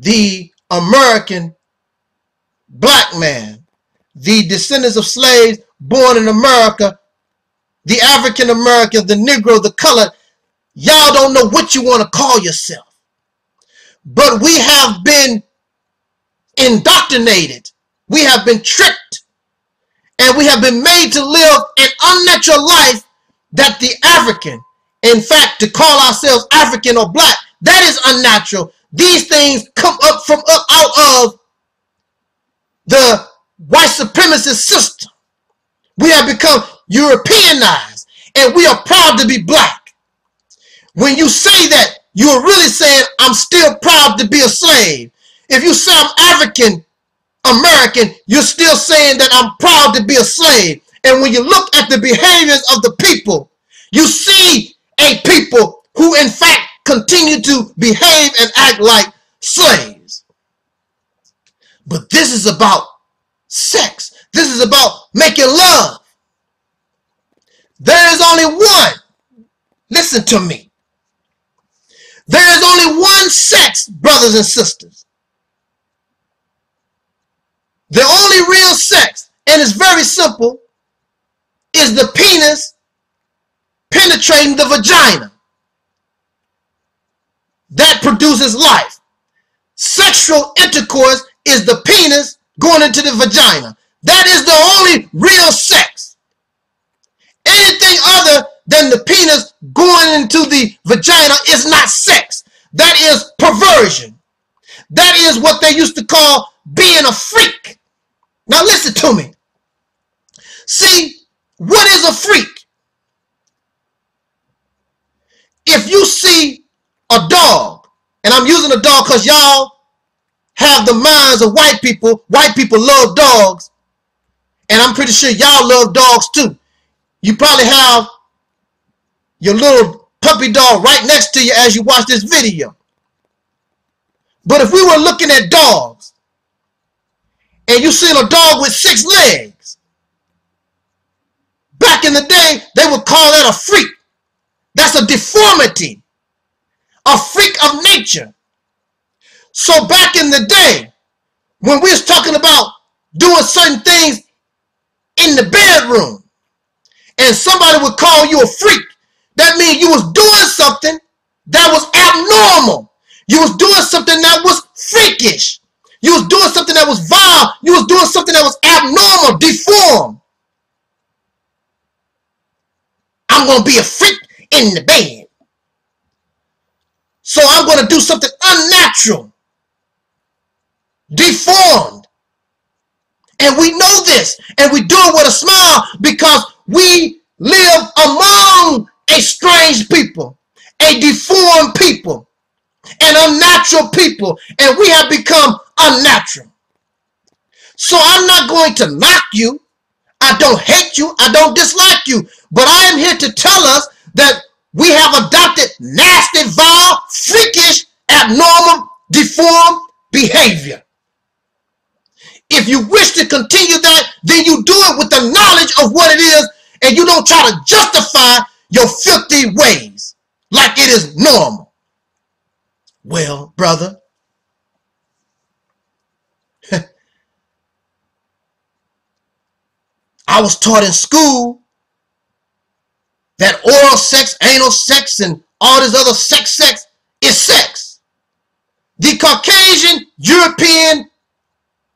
The American black man, the descendants of slaves born in America, the African American, the Negro, the colored, y'all don't know what you want to call yourself. But we have been indoctrinated. We have been tricked. And we have been made to live an unnatural life that the African, in fact, to call ourselves African or black, that is unnatural. These things come up from up out of the white supremacist system We have become Europeanized and we are proud to be black. When you say that, you are really saying, I'm still proud to be a slave. If you say I'm African American, you're still saying that I'm proud to be a slave. And when you look at the behaviors of the people, you see a people who in fact continue to behave and act like slaves. But this is about sex. This is about making love. There is only one. Listen to me. There is only one sex, brothers and sisters. The only real sex, and it's very simple, is the penis penetrating the vagina. That produces life. Sexual intercourse is the penis going into the vagina. That is the only real sex. Anything other than the penis going into the vagina is not sex. That is perversion. That is what they used to call being a freak. Now listen to me. See, what is a freak? If you see a dog, and I'm using a dog because y'all have the minds of white people. White people love dogs. And I'm pretty sure y'all love dogs too. You probably have your little puppy dog right next to you as you watch this video. But if we were looking at dogs and you seen a dog with six legs, back in the day, they would call that a freak. That's a deformity, a freak of nature. So back in the day, when we was talking about doing certain things in the bedroom, and somebody would call you a freak, that means you was doing something that was abnormal. You was doing something that was freakish. You was doing something that was vile. You was doing something that was abnormal, deformed. I'm going to be a freak in the bed. So I'm going to do something unnatural, deformed. And we know this. And we do it with a smile because we live among a strange people, a deformed people, an unnatural people. And we have become unnatural. So I'm not going to knock you. I don't hate you. I don't dislike you. But I am here to tell us that we have adopted nasty, vile, freakish, abnormal, deformed behavior. If you wish to continue that, then you do it with the knowledge of what it is and you don't try to justify your filthy ways like it is normal. Well, brother, I was taught in school that oral sex, anal sex, and all this other sex sex is sex. The Caucasian, European,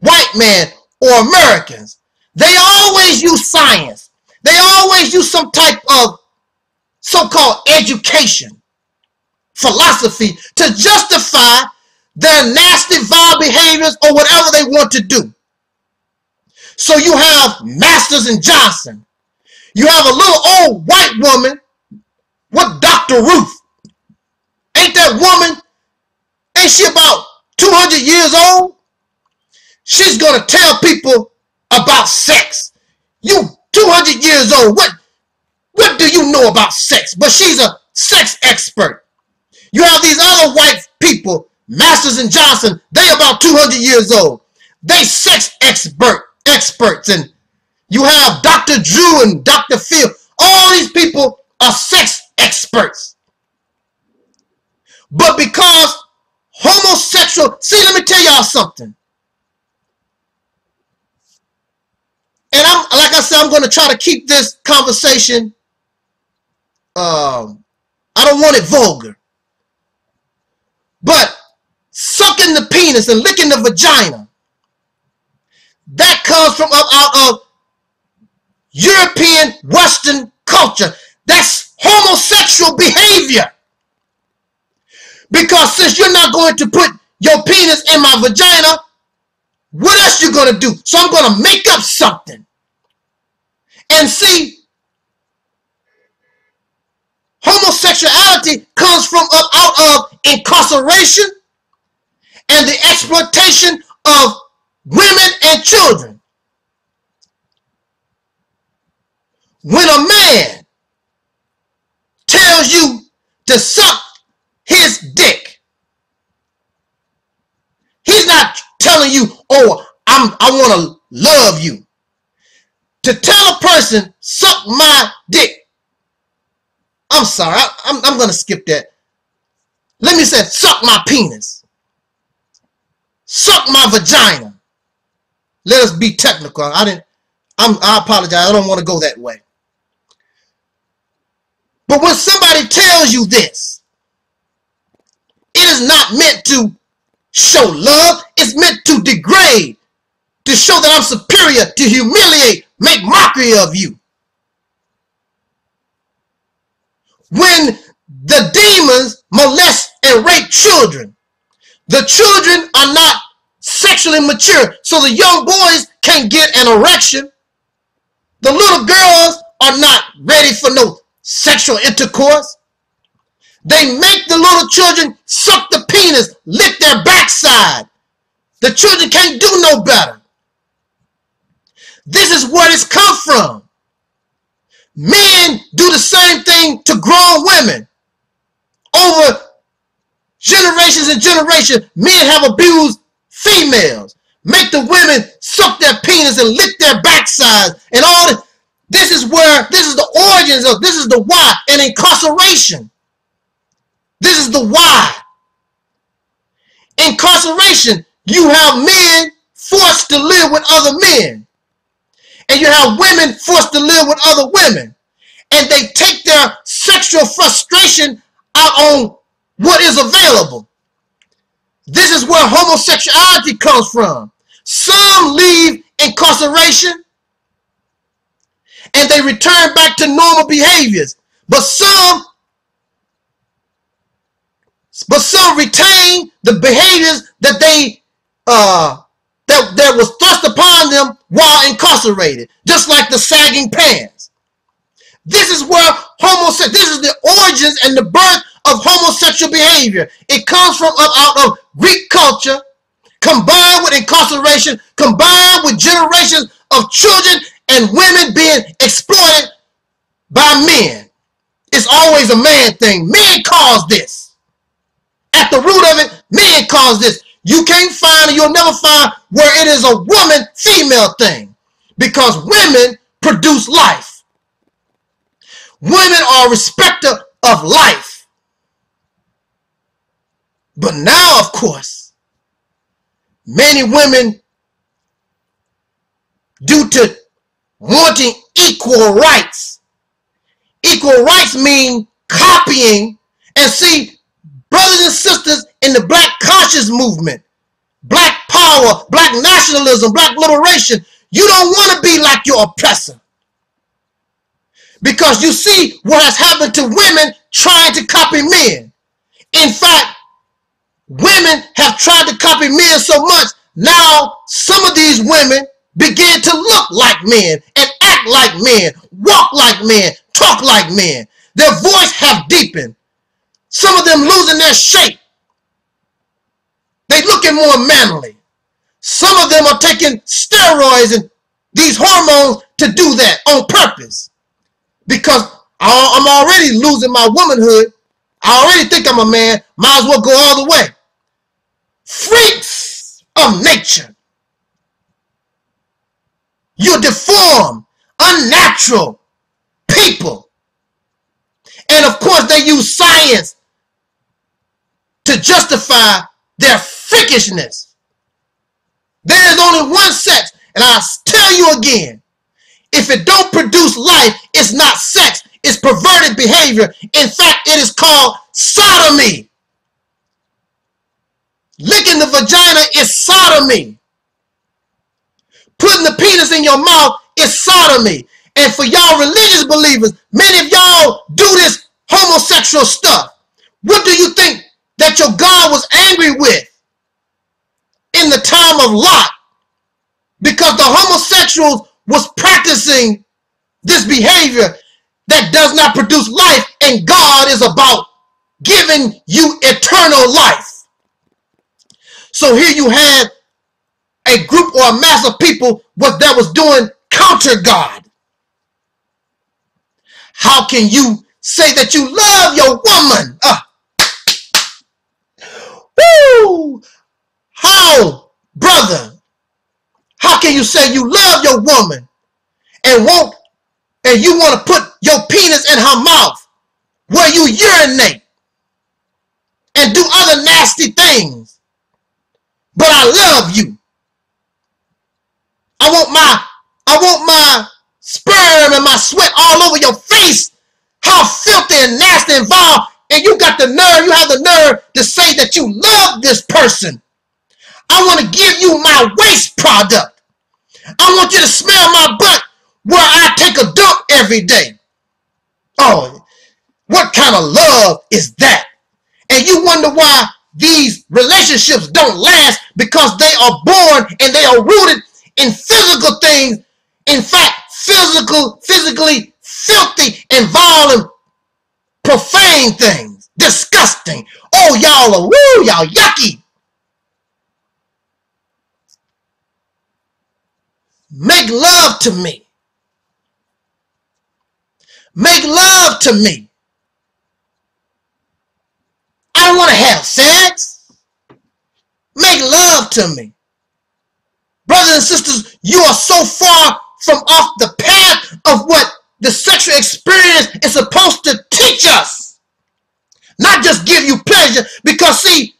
white man, or Americans, they always use science. They always use some type of so-called education, philosophy to justify their nasty, vile behaviors or whatever they want to do. So you have Masters and Johnson, you have a little old white woman with Dr. Ruth. Ain't that woman, ain't she about 200 years old? She's going to tell people about sex. You 200 years old. What, what do you know about sex? But she's a sex expert. You have these other white people, Masters and Johnson, they about 200 years old. They sex expert experts and you have Dr. Drew and Dr. Phil. All these people are sex experts. But because homosexual, see, let me tell y'all something. And I'm like I said, I'm going to try to keep this conversation. Um, I don't want it vulgar. But sucking the penis and licking the vagina, that comes from out of European Western culture. That's homosexual behavior. Because since you're not going to put your penis in my vagina, what else you going to do? So I'm going to make up something. And see, homosexuality comes from up out of incarceration and the exploitation of women and children. When a man tells you to suck his dick, he's not telling you, oh, I'm, I want to love you. To tell a person, suck my dick. I'm sorry, I, I'm, I'm going to skip that. Let me say, suck my penis. Suck my vagina. Let us be technical. I didn't, I'm, I apologize. I don't want to go that way. But when somebody tells you this, it is not meant to show love. It's meant to degrade, to show that I'm superior, to humiliate, make mockery of you. When the demons molest and rape children, the children are not sexually mature, so the young boys can't get an erection. The little girls are not ready for no sexual intercourse. They make the little children suck the penis, lick their backside. The children can't do no better. This is where it's come from. Men do the same thing to grown women. Over generations and generations, men have abused females. Make the women suck their penis and lick their backsides and all this. This is where, this is the origins of, this is the why, and incarceration. This is the why. Incarceration, you have men forced to live with other men. And you have women forced to live with other women. And they take their sexual frustration out on what is available. This is where homosexuality comes from. Some leave incarceration and they return back to normal behaviors. But some but some retain the behaviors that they uh that, that was thrust upon them while incarcerated, just like the sagging pants. This is where homosexual this is the origins and the birth of homosexual behavior. It comes from up out of Greek culture, combined with incarceration, combined with generations of children and women being exploited by men. It's always a man thing. Men cause this. At the root of it, men cause this. You can't find, you'll never find where it is a woman female thing. Because women produce life. Women are respecter of life. But now, of course, many women, due to wanting equal rights. Equal rights mean copying. And see, brothers and sisters in the black conscious movement, black power, black nationalism, black liberation, you don't want to be like your oppressor. Because you see what has happened to women trying to copy men. In fact, women have tried to copy men so much, now some of these women begin to look like men and act like men, walk like men, talk like men. Their voice have deepened. Some of them losing their shape. They looking more manly. Some of them are taking steroids and these hormones to do that on purpose. Because I'm already losing my womanhood. I already think I'm a man. Might as well go all the way. Freaks of nature. You're deformed, unnatural people. And of course, they use science to justify their freakishness. There is only one sex, and I'll tell you again, if it don't produce life, it's not sex, it's perverted behavior. In fact, it is called sodomy. Licking the vagina is sodomy. Putting the penis in your mouth is sodomy. And for y'all religious believers, many of y'all do this homosexual stuff. What do you think that your God was angry with in the time of Lot? Because the homosexuals was practicing this behavior that does not produce life, and God is about giving you eternal life. So here you had a group or a mass of people what that was doing counter God. How can you say that you love your woman? Uh, woo! How, brother? How can you say you love your woman and won't and you want to put your penis in her mouth where you urinate and do other nasty things? But I love you. I want my I want my sperm and my sweat all over your face. How filthy and nasty and vile. And you got the nerve, you have the nerve to say that you love this person. I want to give you my waste product. I want you to smell my butt where I take a dump every day. Oh, what kind of love is that? And you wonder why these relationships don't last because they are born and they are rooted in physical things. In fact, physical, physically filthy and vile profane things. Disgusting. Oh, y'all are woo, y'all yucky. Make love to me. Make love to me. I don't want to have sex. Make love to me. Brothers and sisters, you are so far from off the path of what the sexual experience is supposed to teach us. Not just give you pleasure, because see,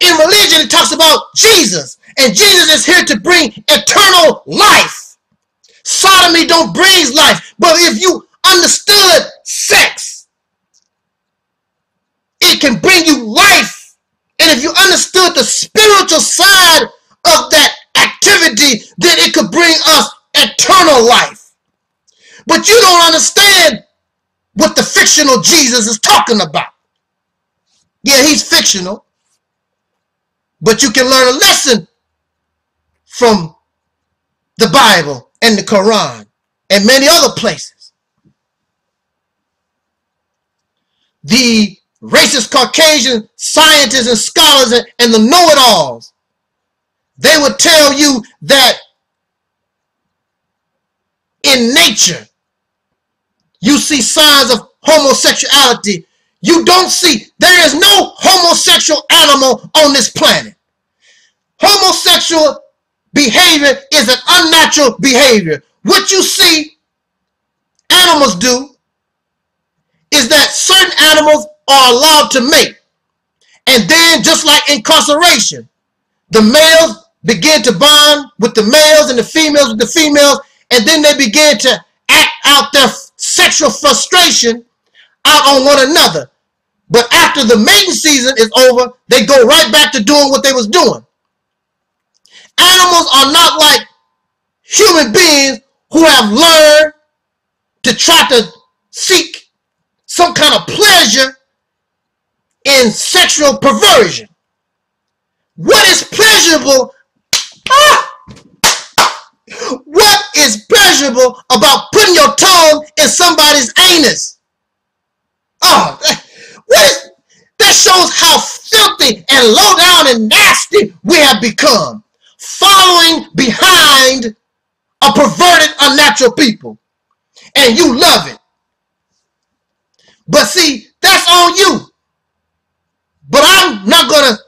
in religion it talks about Jesus, and Jesus is here to bring eternal life. Sodomy don't bring life, but if you understood sex, it can bring you life. And if you understood the spiritual side of that activity, then it could bring us eternal life. But you don't understand what the fictional Jesus is talking about. Yeah, he's fictional. But you can learn a lesson from the Bible and the Quran and many other places. The racist Caucasian scientists and scholars and the know-it-alls they would tell you that in nature, you see signs of homosexuality. You don't see, there is no homosexual animal on this planet. Homosexual behavior is an unnatural behavior. What you see animals do is that certain animals are allowed to mate. And then just like incarceration, the males begin to bond with the males and the females with the females, and then they begin to act out their sexual frustration out on one another. But after the mating season is over, they go right back to doing what they was doing. Animals are not like human beings who have learned to try to seek some kind of pleasure in sexual perversion. What is pleasurable Ah! What is pleasurable about putting your tongue in somebody's anus? Oh, what is, that shows how filthy and low down and nasty we have become. Following behind a perverted, unnatural people. And you love it. But see, that's on you. But I'm not going to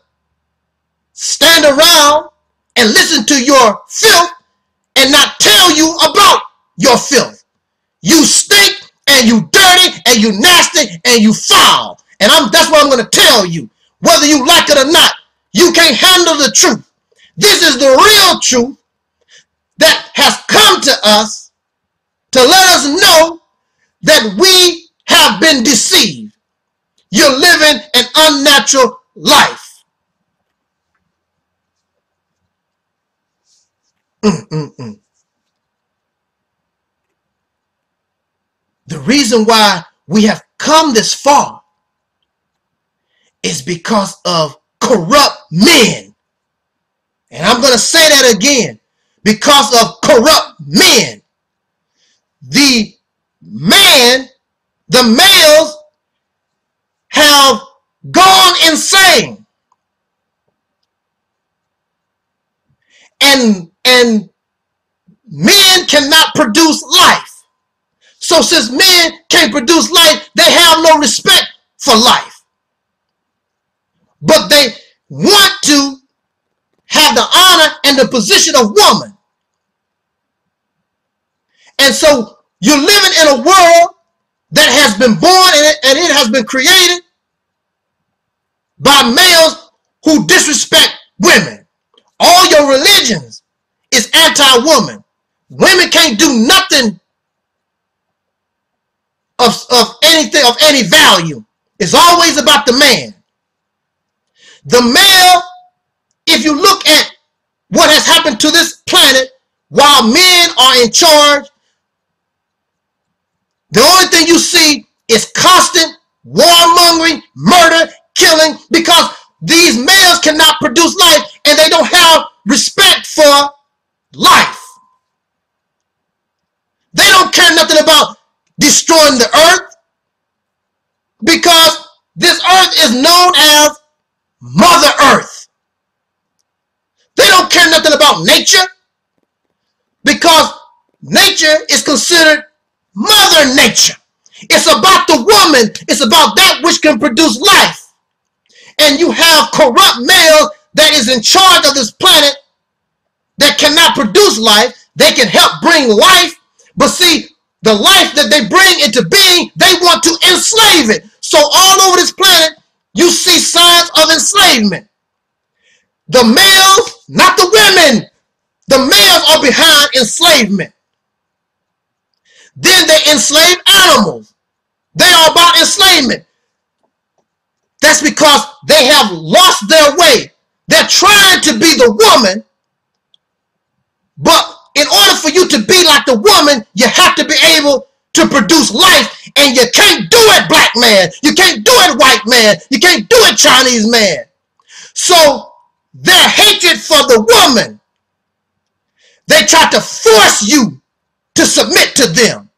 stand around and listen to your filth and not tell you about your filth. You stink and you dirty and you nasty and you foul. And I'm that's what I'm going to tell you. Whether you like it or not, you can't handle the truth. This is the real truth that has come to us to let us know that we have been deceived. You're living an unnatural life. Mm-mm-mm. The reason why we have come this far is because of corrupt men. And I'm going to say that again. Because of corrupt men. the man, the males have gone insane. And and men cannot produce life. So since men can't produce life, they have no respect for life. But they want to have the honor and the position of woman. And so you're living in a world that has been born and it, has been created by males who disrespect women. All your religions is anti-woman. Women can't do nothing of, of anything of any value. It's always about the man. The male, if you look at what has happened to this planet while men are in charge, the only thing you see is constant warmongering, murder, killing, because these males cannot produce life and they don't have respect for life. They don't care nothing about destroying the earth because this earth is known as Mother Earth. They don't care nothing about nature because nature is considered Mother Nature. It's about the woman. It's about that which can produce life. And you have corrupt males that is in charge of this planet that cannot produce life. They can help bring life. But see, the life that they bring into being, they want to enslave it. So all over this planet, you see signs of enslavement. The males, not the women, the males are behind enslavement. Then they enslave animals. They are about enslavement. That's because they have lost their way. They're trying to be the woman, but in order for you to be like the woman, you have to be able to produce life, and you can't do it, black man. You can't do it, white man. You can't do it, Chinese man. So their hatred for the woman, they try to force you to submit to them.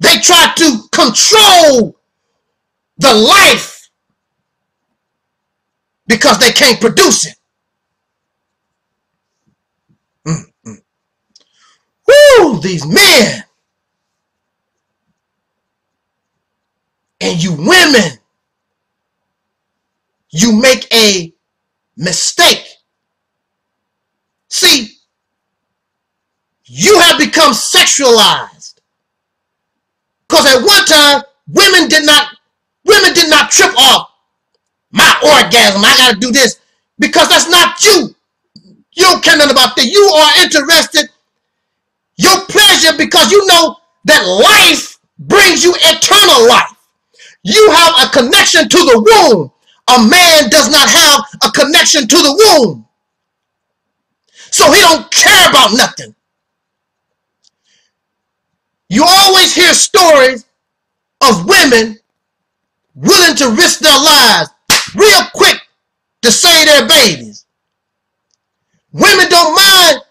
They try to control the life because they can't produce it. Mm-mm. Woo, these men and you women, you make a mistake. See, you have become sexualized. Because at one time, women did not women did not trip off my orgasm. I gotta do this. Because that's not you. You don't care nothing about that. You are interested, your pleasure, because you know that life brings you eternal life. You have a connection to the womb. A man does not have a connection to the womb. So he don't care about nothing. You always hear stories of women willing to risk their lives real quick to save their babies. Women don't mind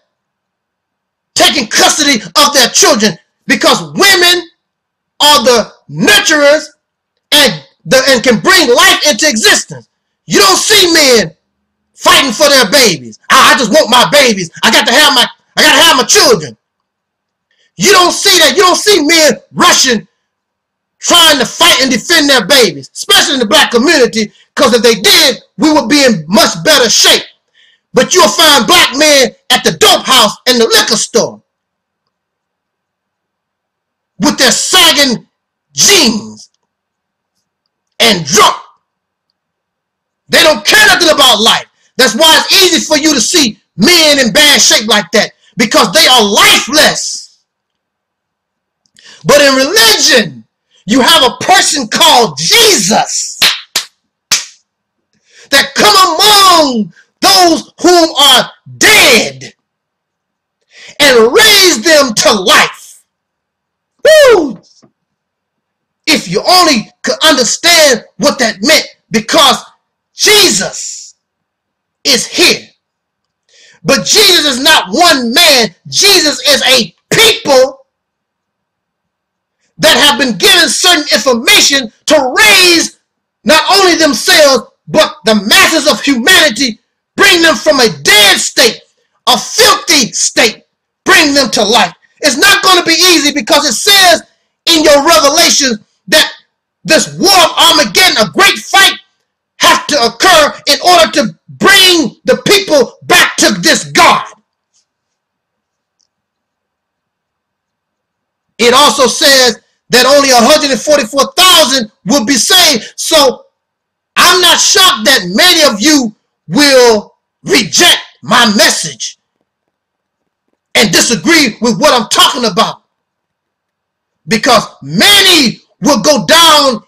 taking custody of their children because women are the nurturers and, the, and can bring life into existence. You don't see men fighting for their babies. I, I just want my babies. I got to have my I got to have my children. You don't see that. You don't see men rushing, trying to fight and defend their babies, especially in the black community, because if they did, we would be in much better shape. But you'll find black men at the dope house and the liquor store with their sagging jeans and drunk. They don't care nothing about life. That's why it's easy for you to see men in bad shape like that because they are lifeless. But in religion, you have a person called Jesus that come among those whom are dead and raise them to life. Woo! If you only could understand what that meant, because Jesus is here. But Jesus is not one man. Jesus is a people that have been given certain information to raise not only themselves, but the masses of humanity, bring them from a dead state, a filthy state, bring them to life. It's not going to be easy because it says in your revelations that this war of Armageddon, a great fight, have to occur in order to bring the people back to this God. It also says that only 144,000 will be saved. So I'm not shocked that many of you will reject my message and disagree with what I'm talking about. Because many will go down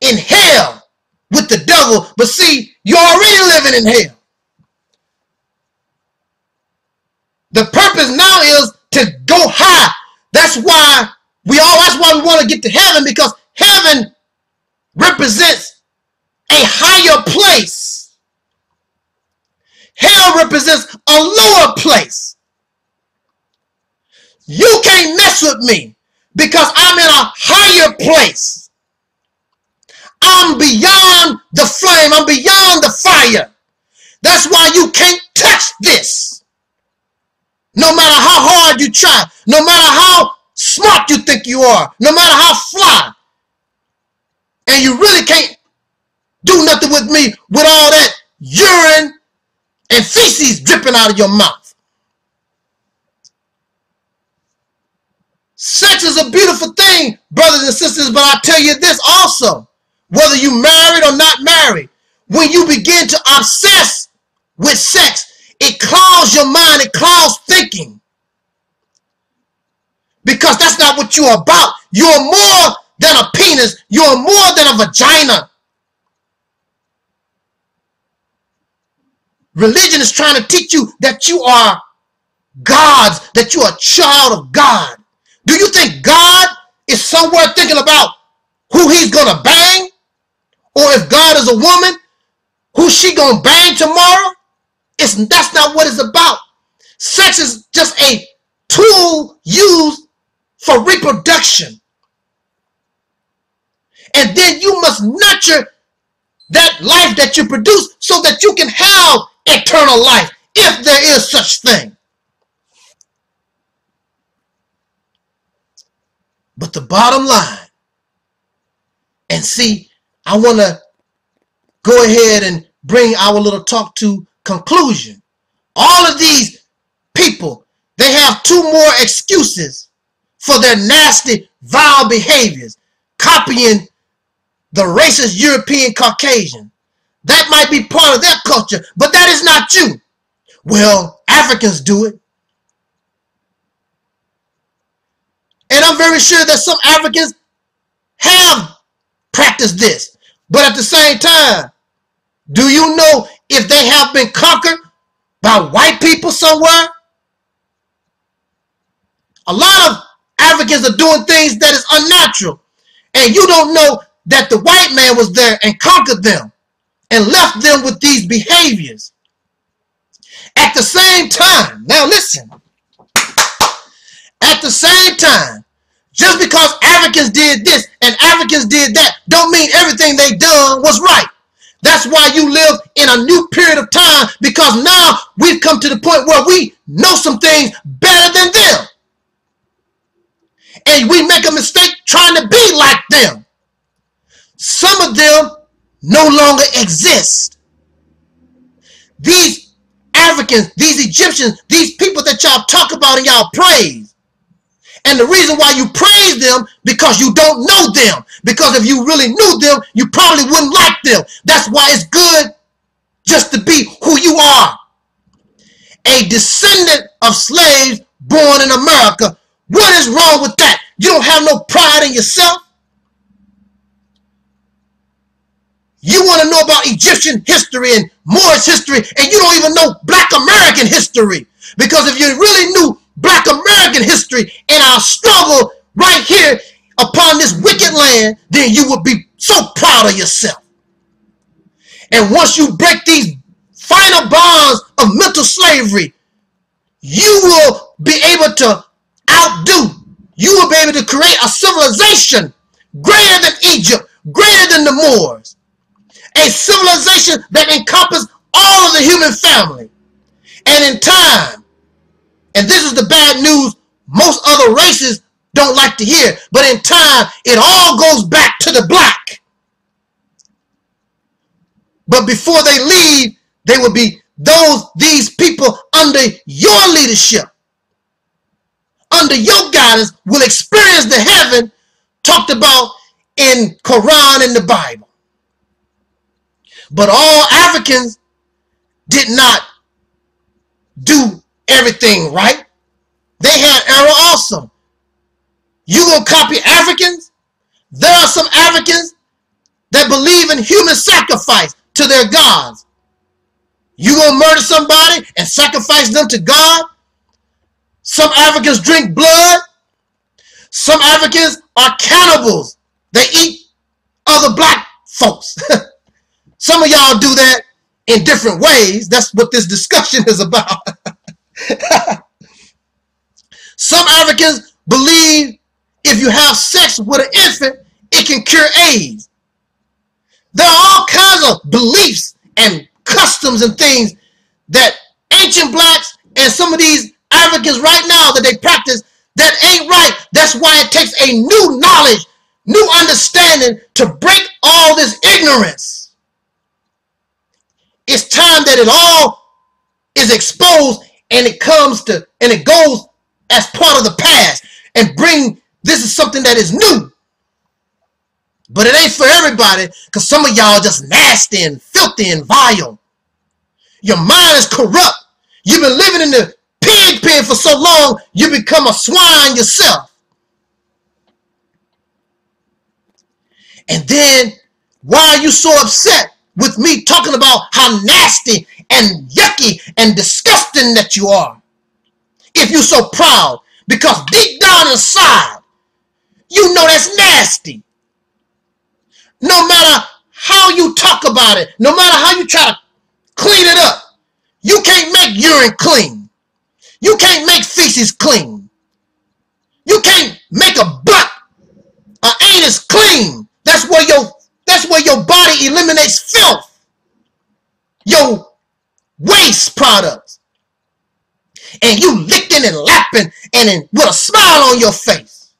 in hell with the devil. But see, you're already living in hell. The purpose now is to go high. That's why we all that's why we want to get to heaven because heaven represents a higher place. Hell represents a lower place. You can't mess with me because I'm in a higher place. I'm beyond the flame. I'm beyond the fire. That's why you can't touch this. No matter how hard you try, no matter how smart you think you are, no matter how fly, and you really can't do nothing with me with all that urine and feces dripping out of your mouth. Sex is a beautiful thing, brothers and sisters, but I tell you this also, whether you married or not married, when you begin to obsess with sex, it clouds your mind, it clouds thinking. Because that's not what you're about. You're more than a penis. You're more than a vagina. Religion is trying to teach you that you are God's, that you're a child of God. Do you think God is somewhere thinking about who he's going to bang? Or if God is a woman, who she going to bang tomorrow? It's, that's not what it's about. Sex is just a tool used for reproduction. And then you must nurture that life that you produce so that you can have eternal life if there is such thing. But the bottom line, and see, I want to go ahead and bring our little talk to conclusion. All of these people, they have two more excuses for their nasty, vile behaviors, copying the racist European Caucasian. That might be part of their culture, but that is not you. Well, Africans do it. And I'm very sure that some Africans have practiced this. But at the same time, do you know if they have been conquered by white people somewhere? A lot of Africans are doing things that is unnatural. And you don't know that the white man was there and conquered them and left them with these behaviors. At the same time, now listen, at the same time, just because Africans did this and Africans did that, don't mean everything they done was right. That's why you live in a new period of time because now we've come to the point where we know some things better than them. And we make a mistake trying to be like them. Some of them no longer exist. These Africans, these Egyptians, these people that y'all talk about and y'all praise. And the reason why you praise them because you don't know them. Because if you really knew them, you probably wouldn't like them. That's why it's good just to be who you are. A descendant of slaves born in America. What is wrong with that? You don't have no pride in yourself. You want to know about Egyptian history and Moorish history, and you don't even know Black American history. Because if you really knew Black American history and our struggle right here upon this wicked land, then you would be so proud of yourself. And once you break these final bonds of mental slavery, you will be able to outdo, you will be able to create a civilization greater than Egypt, greater than the Moors. A civilization that encompasses all of the human family. And in time, and this is the bad news most other races don't like to hear, but in time, it all goes back to the black. But before they leave, they will be those, these people under your leadership, under your guidance, will experience the heaven talked about in Quran and the Bible. But all Africans did not do everything right. They had error also. You gonna copy Africans? There are some Africans that believe in human sacrifice to their gods. You gonna murder somebody and sacrifice them to God? Some Africans drink blood. Some Africans are cannibals. They eat other black folks. Some of y'all do that in different ways. That's what this discussion is about. Some Africans believe if you have sex with an infant, it can cure AIDS. There are all kinds of beliefs and customs and things that ancient blacks and some of these Africans right now that they practice that ain't right. That's why it takes a new knowledge, new understanding to break all this ignorance. It's time that it all is exposed and it comes to and it goes as part of the past and bring this is something that is new. But it ain't for everybody because some of y'all just nasty and filthy and vile. Your mind is corrupt. You've been living in the pig pen for so long, you become a swine yourself. And then, why are you so upset with me talking about how nasty and yucky and disgusting that you are? If you're so proud, because deep down inside, you know that's nasty. No matter how you talk about it, no matter how you try to clean it up, you can't make urine clean. You can't make feces clean. You can't make a butt, an anus clean. That's where your that's where your body eliminates filth. Your waste products. And you licking and lapping and in, with a smile on your face.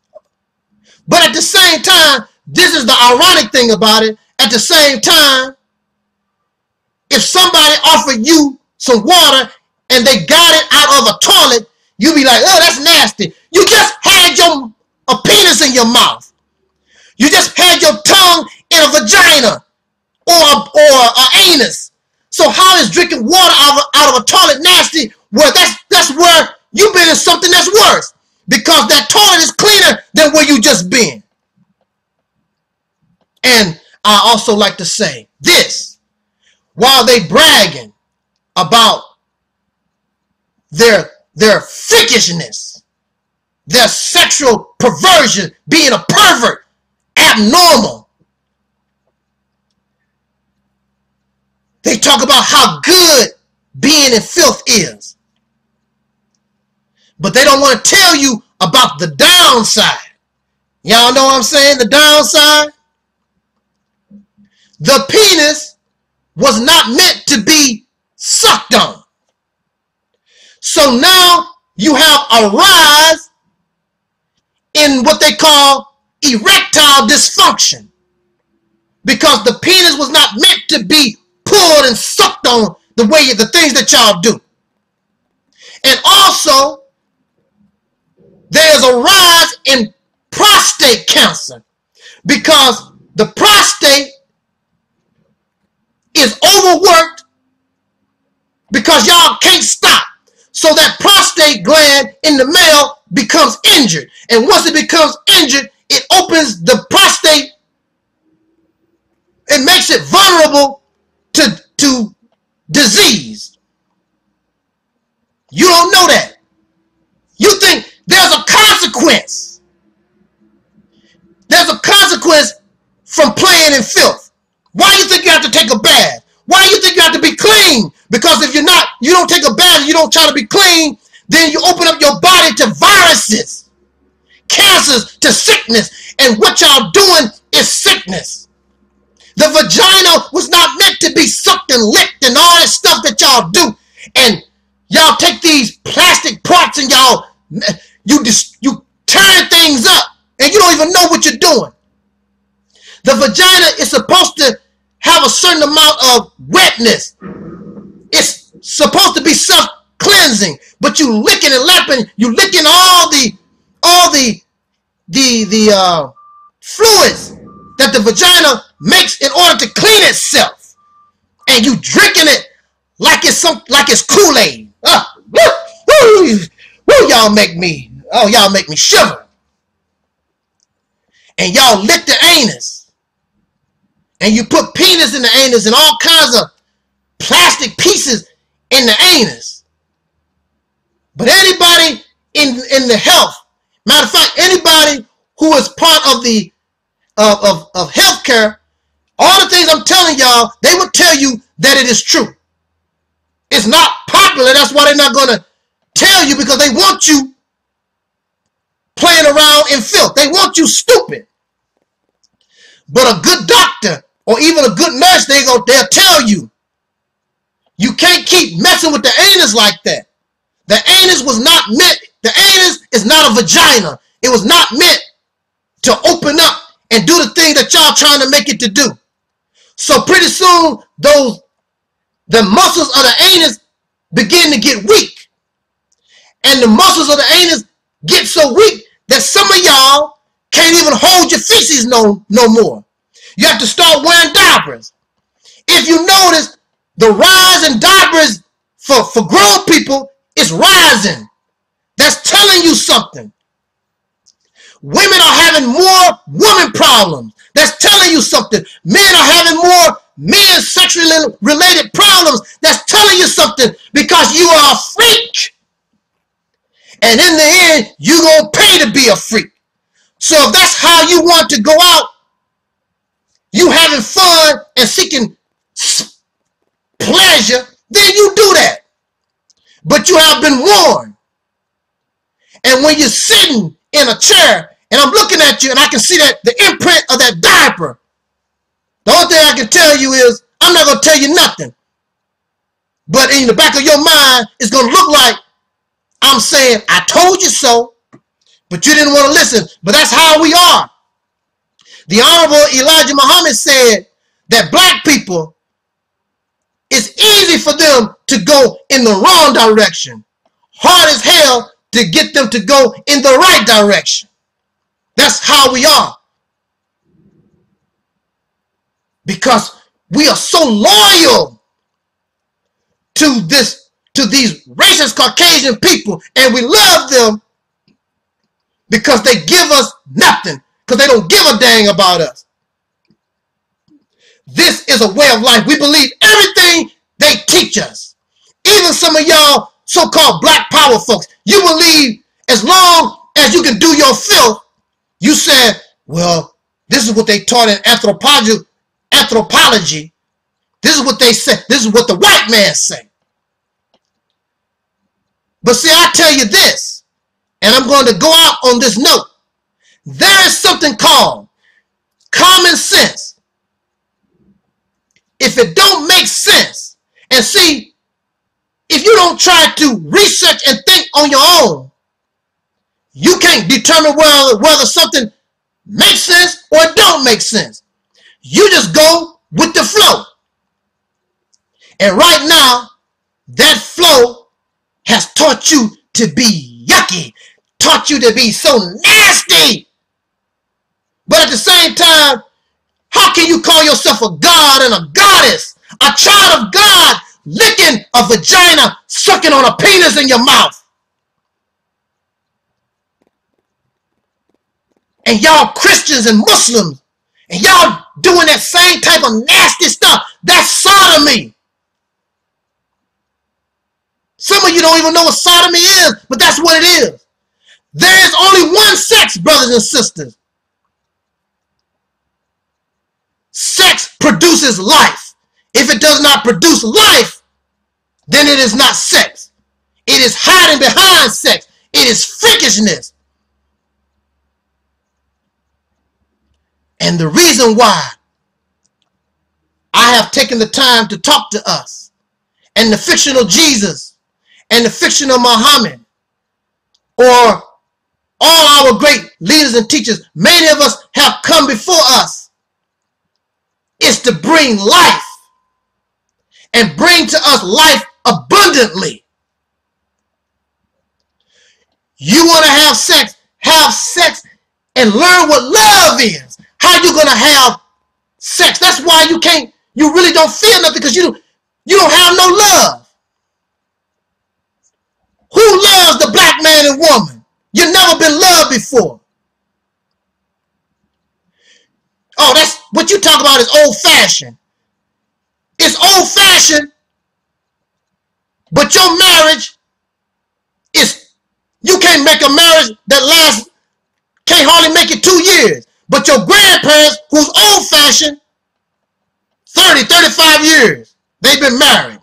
But at the same time, this is the ironic thing about it. At the same time, if somebody offered you some water and they got it out of a toilet, you'd be like, oh, that's nasty. You just had your a penis in your mouth. You just had your tongue in a vagina or a, or an anus. So how is drinking water out of, out of a toilet nasty? Well, that's that's where you've been in something that's worse because that toilet is cleaner than where you just been. And I also like to say this: while they bragging about their their freakishness, their sexual perversion, being a pervert, abnormal. They talk about how good being in filth is. But they don't want to tell you about the downside. Y'all know what I'm saying? The downside? The penis was not meant to be sucked on. So now you have a rise in what they call erectile dysfunction because the penis was not meant to be pulled and sucked on the way the things that y'all do. And also, there's a rise in prostate cancer because the prostate is overworked because y'all can't stop. So that prostate gland in the male becomes injured. And once it becomes injured, it opens the prostate. It makes it vulnerable to, to disease. You don't know that. You think there's a consequence. There's a consequence from playing in filth. Why you think you have to take a bath? Why you think you have to be clean? Because if you're not, you don't take a bath, you don't try to be clean, then you open up your body to viruses, cancers, to sickness. And what y'all doing is sickness. The vagina was not meant to be sucked and licked and all that stuff that y'all do. And y'all take these plastic parts and y'all you just you turn things up and you don't even know what you're doing. The vagina is supposed to have a certain amount of wetness. It's supposed to be self-cleansing, but you licking and lapping, you licking all the all the the the uh, fluids that the vagina makes in order to clean itself, and you drinking it like it's some like it's Kool-Aid. Uh, woo, woo, woo, y'all make me oh y'all make me shiver, and y'all lick the anus and you put penis in the anus and all kinds of plastic pieces in the anus. But anybody in, in the health, matter of fact, anybody who is part of the of, of, of healthcare, all the things I'm telling y'all, they will tell you that it is true. It's not popular. That's why they're not going to tell you because they want you playing around in filth. They want you stupid. But a good doctor or even a good nurse, they go, they'll tell you. You can't keep messing with the anus like that. The anus was not meant, the anus is not a vagina. It was not meant to open up and do the thing that y'all trying to make it to do. So pretty soon, those, the muscles of the anus begin to get weak. And the muscles of the anus get so weak that some of y'all can't even hold your feces no, no more. You have to start wearing diapers. If you notice, the rise in diapers for, for grown people is rising. That's telling you something. Women are having more woman problems. That's telling you something. Men are having more men sexually related problems. That's telling you something because you are a freak. And in the end, you're going to pay to be a freak. So if that's how you want to go out, you having fun and seeking pleasure, then you do that. But you have been warned. And when you're sitting in a chair and I'm looking at you and I can see that the imprint of that diaper, the only thing I can tell you is I'm not going to tell you nothing. But in the back of your mind, it's going to look like I'm saying, I told you so, but you didn't want to listen. But that's how we are. The Honorable Elijah Muhammad said that black people, it's easy for them to go in the wrong direction. Hard as hell to get them to go in the right direction. That's how we are. Because we are so loyal to this to these racist Caucasian people and we love them because they give us nothing because they don't give a dang about us. This is a way of life. We believe everything they teach us. Even some of y'all so-called black power folks, you believe as long as you can do your filth, you said, well, this is what they taught in anthropology. Anthropology. This is what they say. This is what the white man say. But see, I tell you this, and I'm going to go out on this note. There is something called common sense. If it don't make sense, and see, if you don't try to research and think on your own, you can't determine whether, whether something makes sense or don't make sense. You just go with the flow. And right now, that flow has taught you to be yucky, taught you to be so nasty. But at the same time, how can you call yourself a god and a goddess? A child of God licking a vagina, sucking on a penis in your mouth. And y'all Christians and Muslims, and y'all doing that same type of nasty stuff. That's sodomy. Some of you don't even know what sodomy is, but that's what it is. There is only one sex, brothers and sisters. Sex produces life. If it does not produce life, then it is not sex. It is hiding behind sex. It is freakishness. And the reason why I have taken the time to talk to us and the fictional Jesus and the fictional Muhammad or all our great leaders and teachers, many of us have come before us, is to bring life and bring to us life abundantly. You want to have sex, have sex and learn what love is. How you to have sex? That's why you can't, you really don't feel nothing because you, you don't have no love. Who loves the black man and woman? You've never been loved before. Oh, that's what you talk about is old fashioned. It's old fashioned, but your marriage is, you can't make a marriage that lasts, can't hardly make it two years. But your grandparents, who's old fashioned, 30, 35 years, they've been married.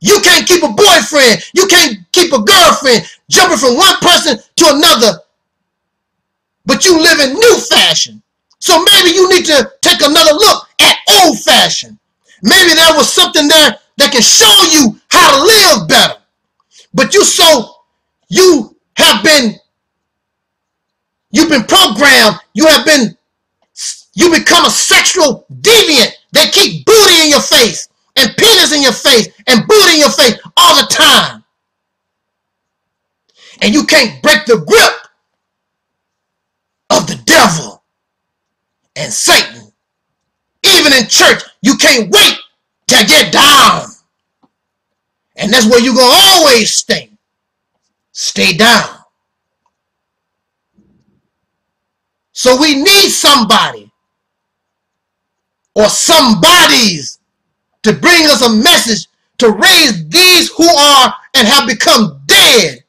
You can't keep a boyfriend. You can't keep a girlfriend jumping from one person to another. But you live in new fashion. So maybe you need to take another look at old fashion. Maybe there was something there that can show you how to live better. But you so you have been you've been programmed, you have been you become a sexual deviant. They keep booty in your face and penis in your face and booty in your face all the time. And you can't break the grip of the devil and Satan. Even in church, you can't wait to get down. And that's where you're going to always stay. Stay down. So we need somebody or somebodies to bring us a message to raise these who are and have become dead,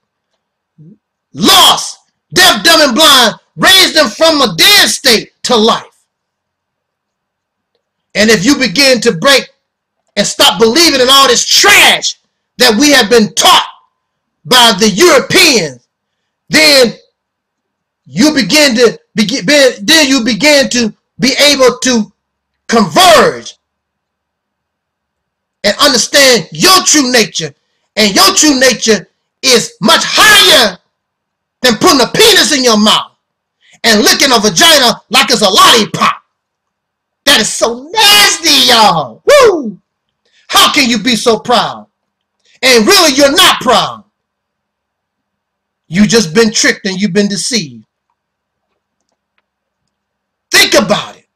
lost, deaf, dumb, and blind, raise them from a dead state to life. And if you begin to break and stop believing in all this trash that we have been taught by the Europeans, then you begin to then you begin to be able to converge and understand your true nature. And your true nature is much higher than putting a penis in your mouth and licking a vagina like it's a lollipop. That is so nasty, y'all. Woo! How can you be so proud? And really, you're not proud. You just been tricked and you've been deceived. Think about it.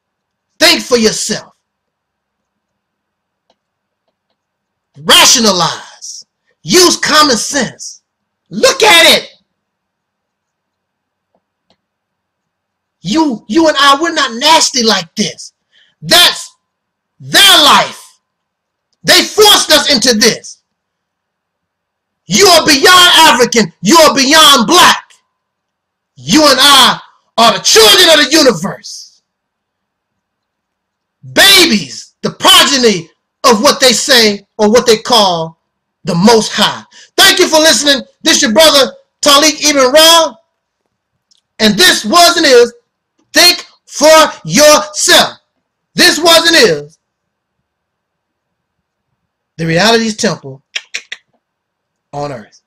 Think for yourself. Rationalize. Use common sense. Look at it. You, you and I, we're not nasty like this. That's their life. They forced us into this. You are beyond African. You are beyond black. You and I are the children of the universe. Babies, the progeny of what they say or what they call the Most High. Thank you for listening. This your brother Taalik Ibn'rad. And this was and is Think for Yourself. This was and is the Reality's Temple on earth.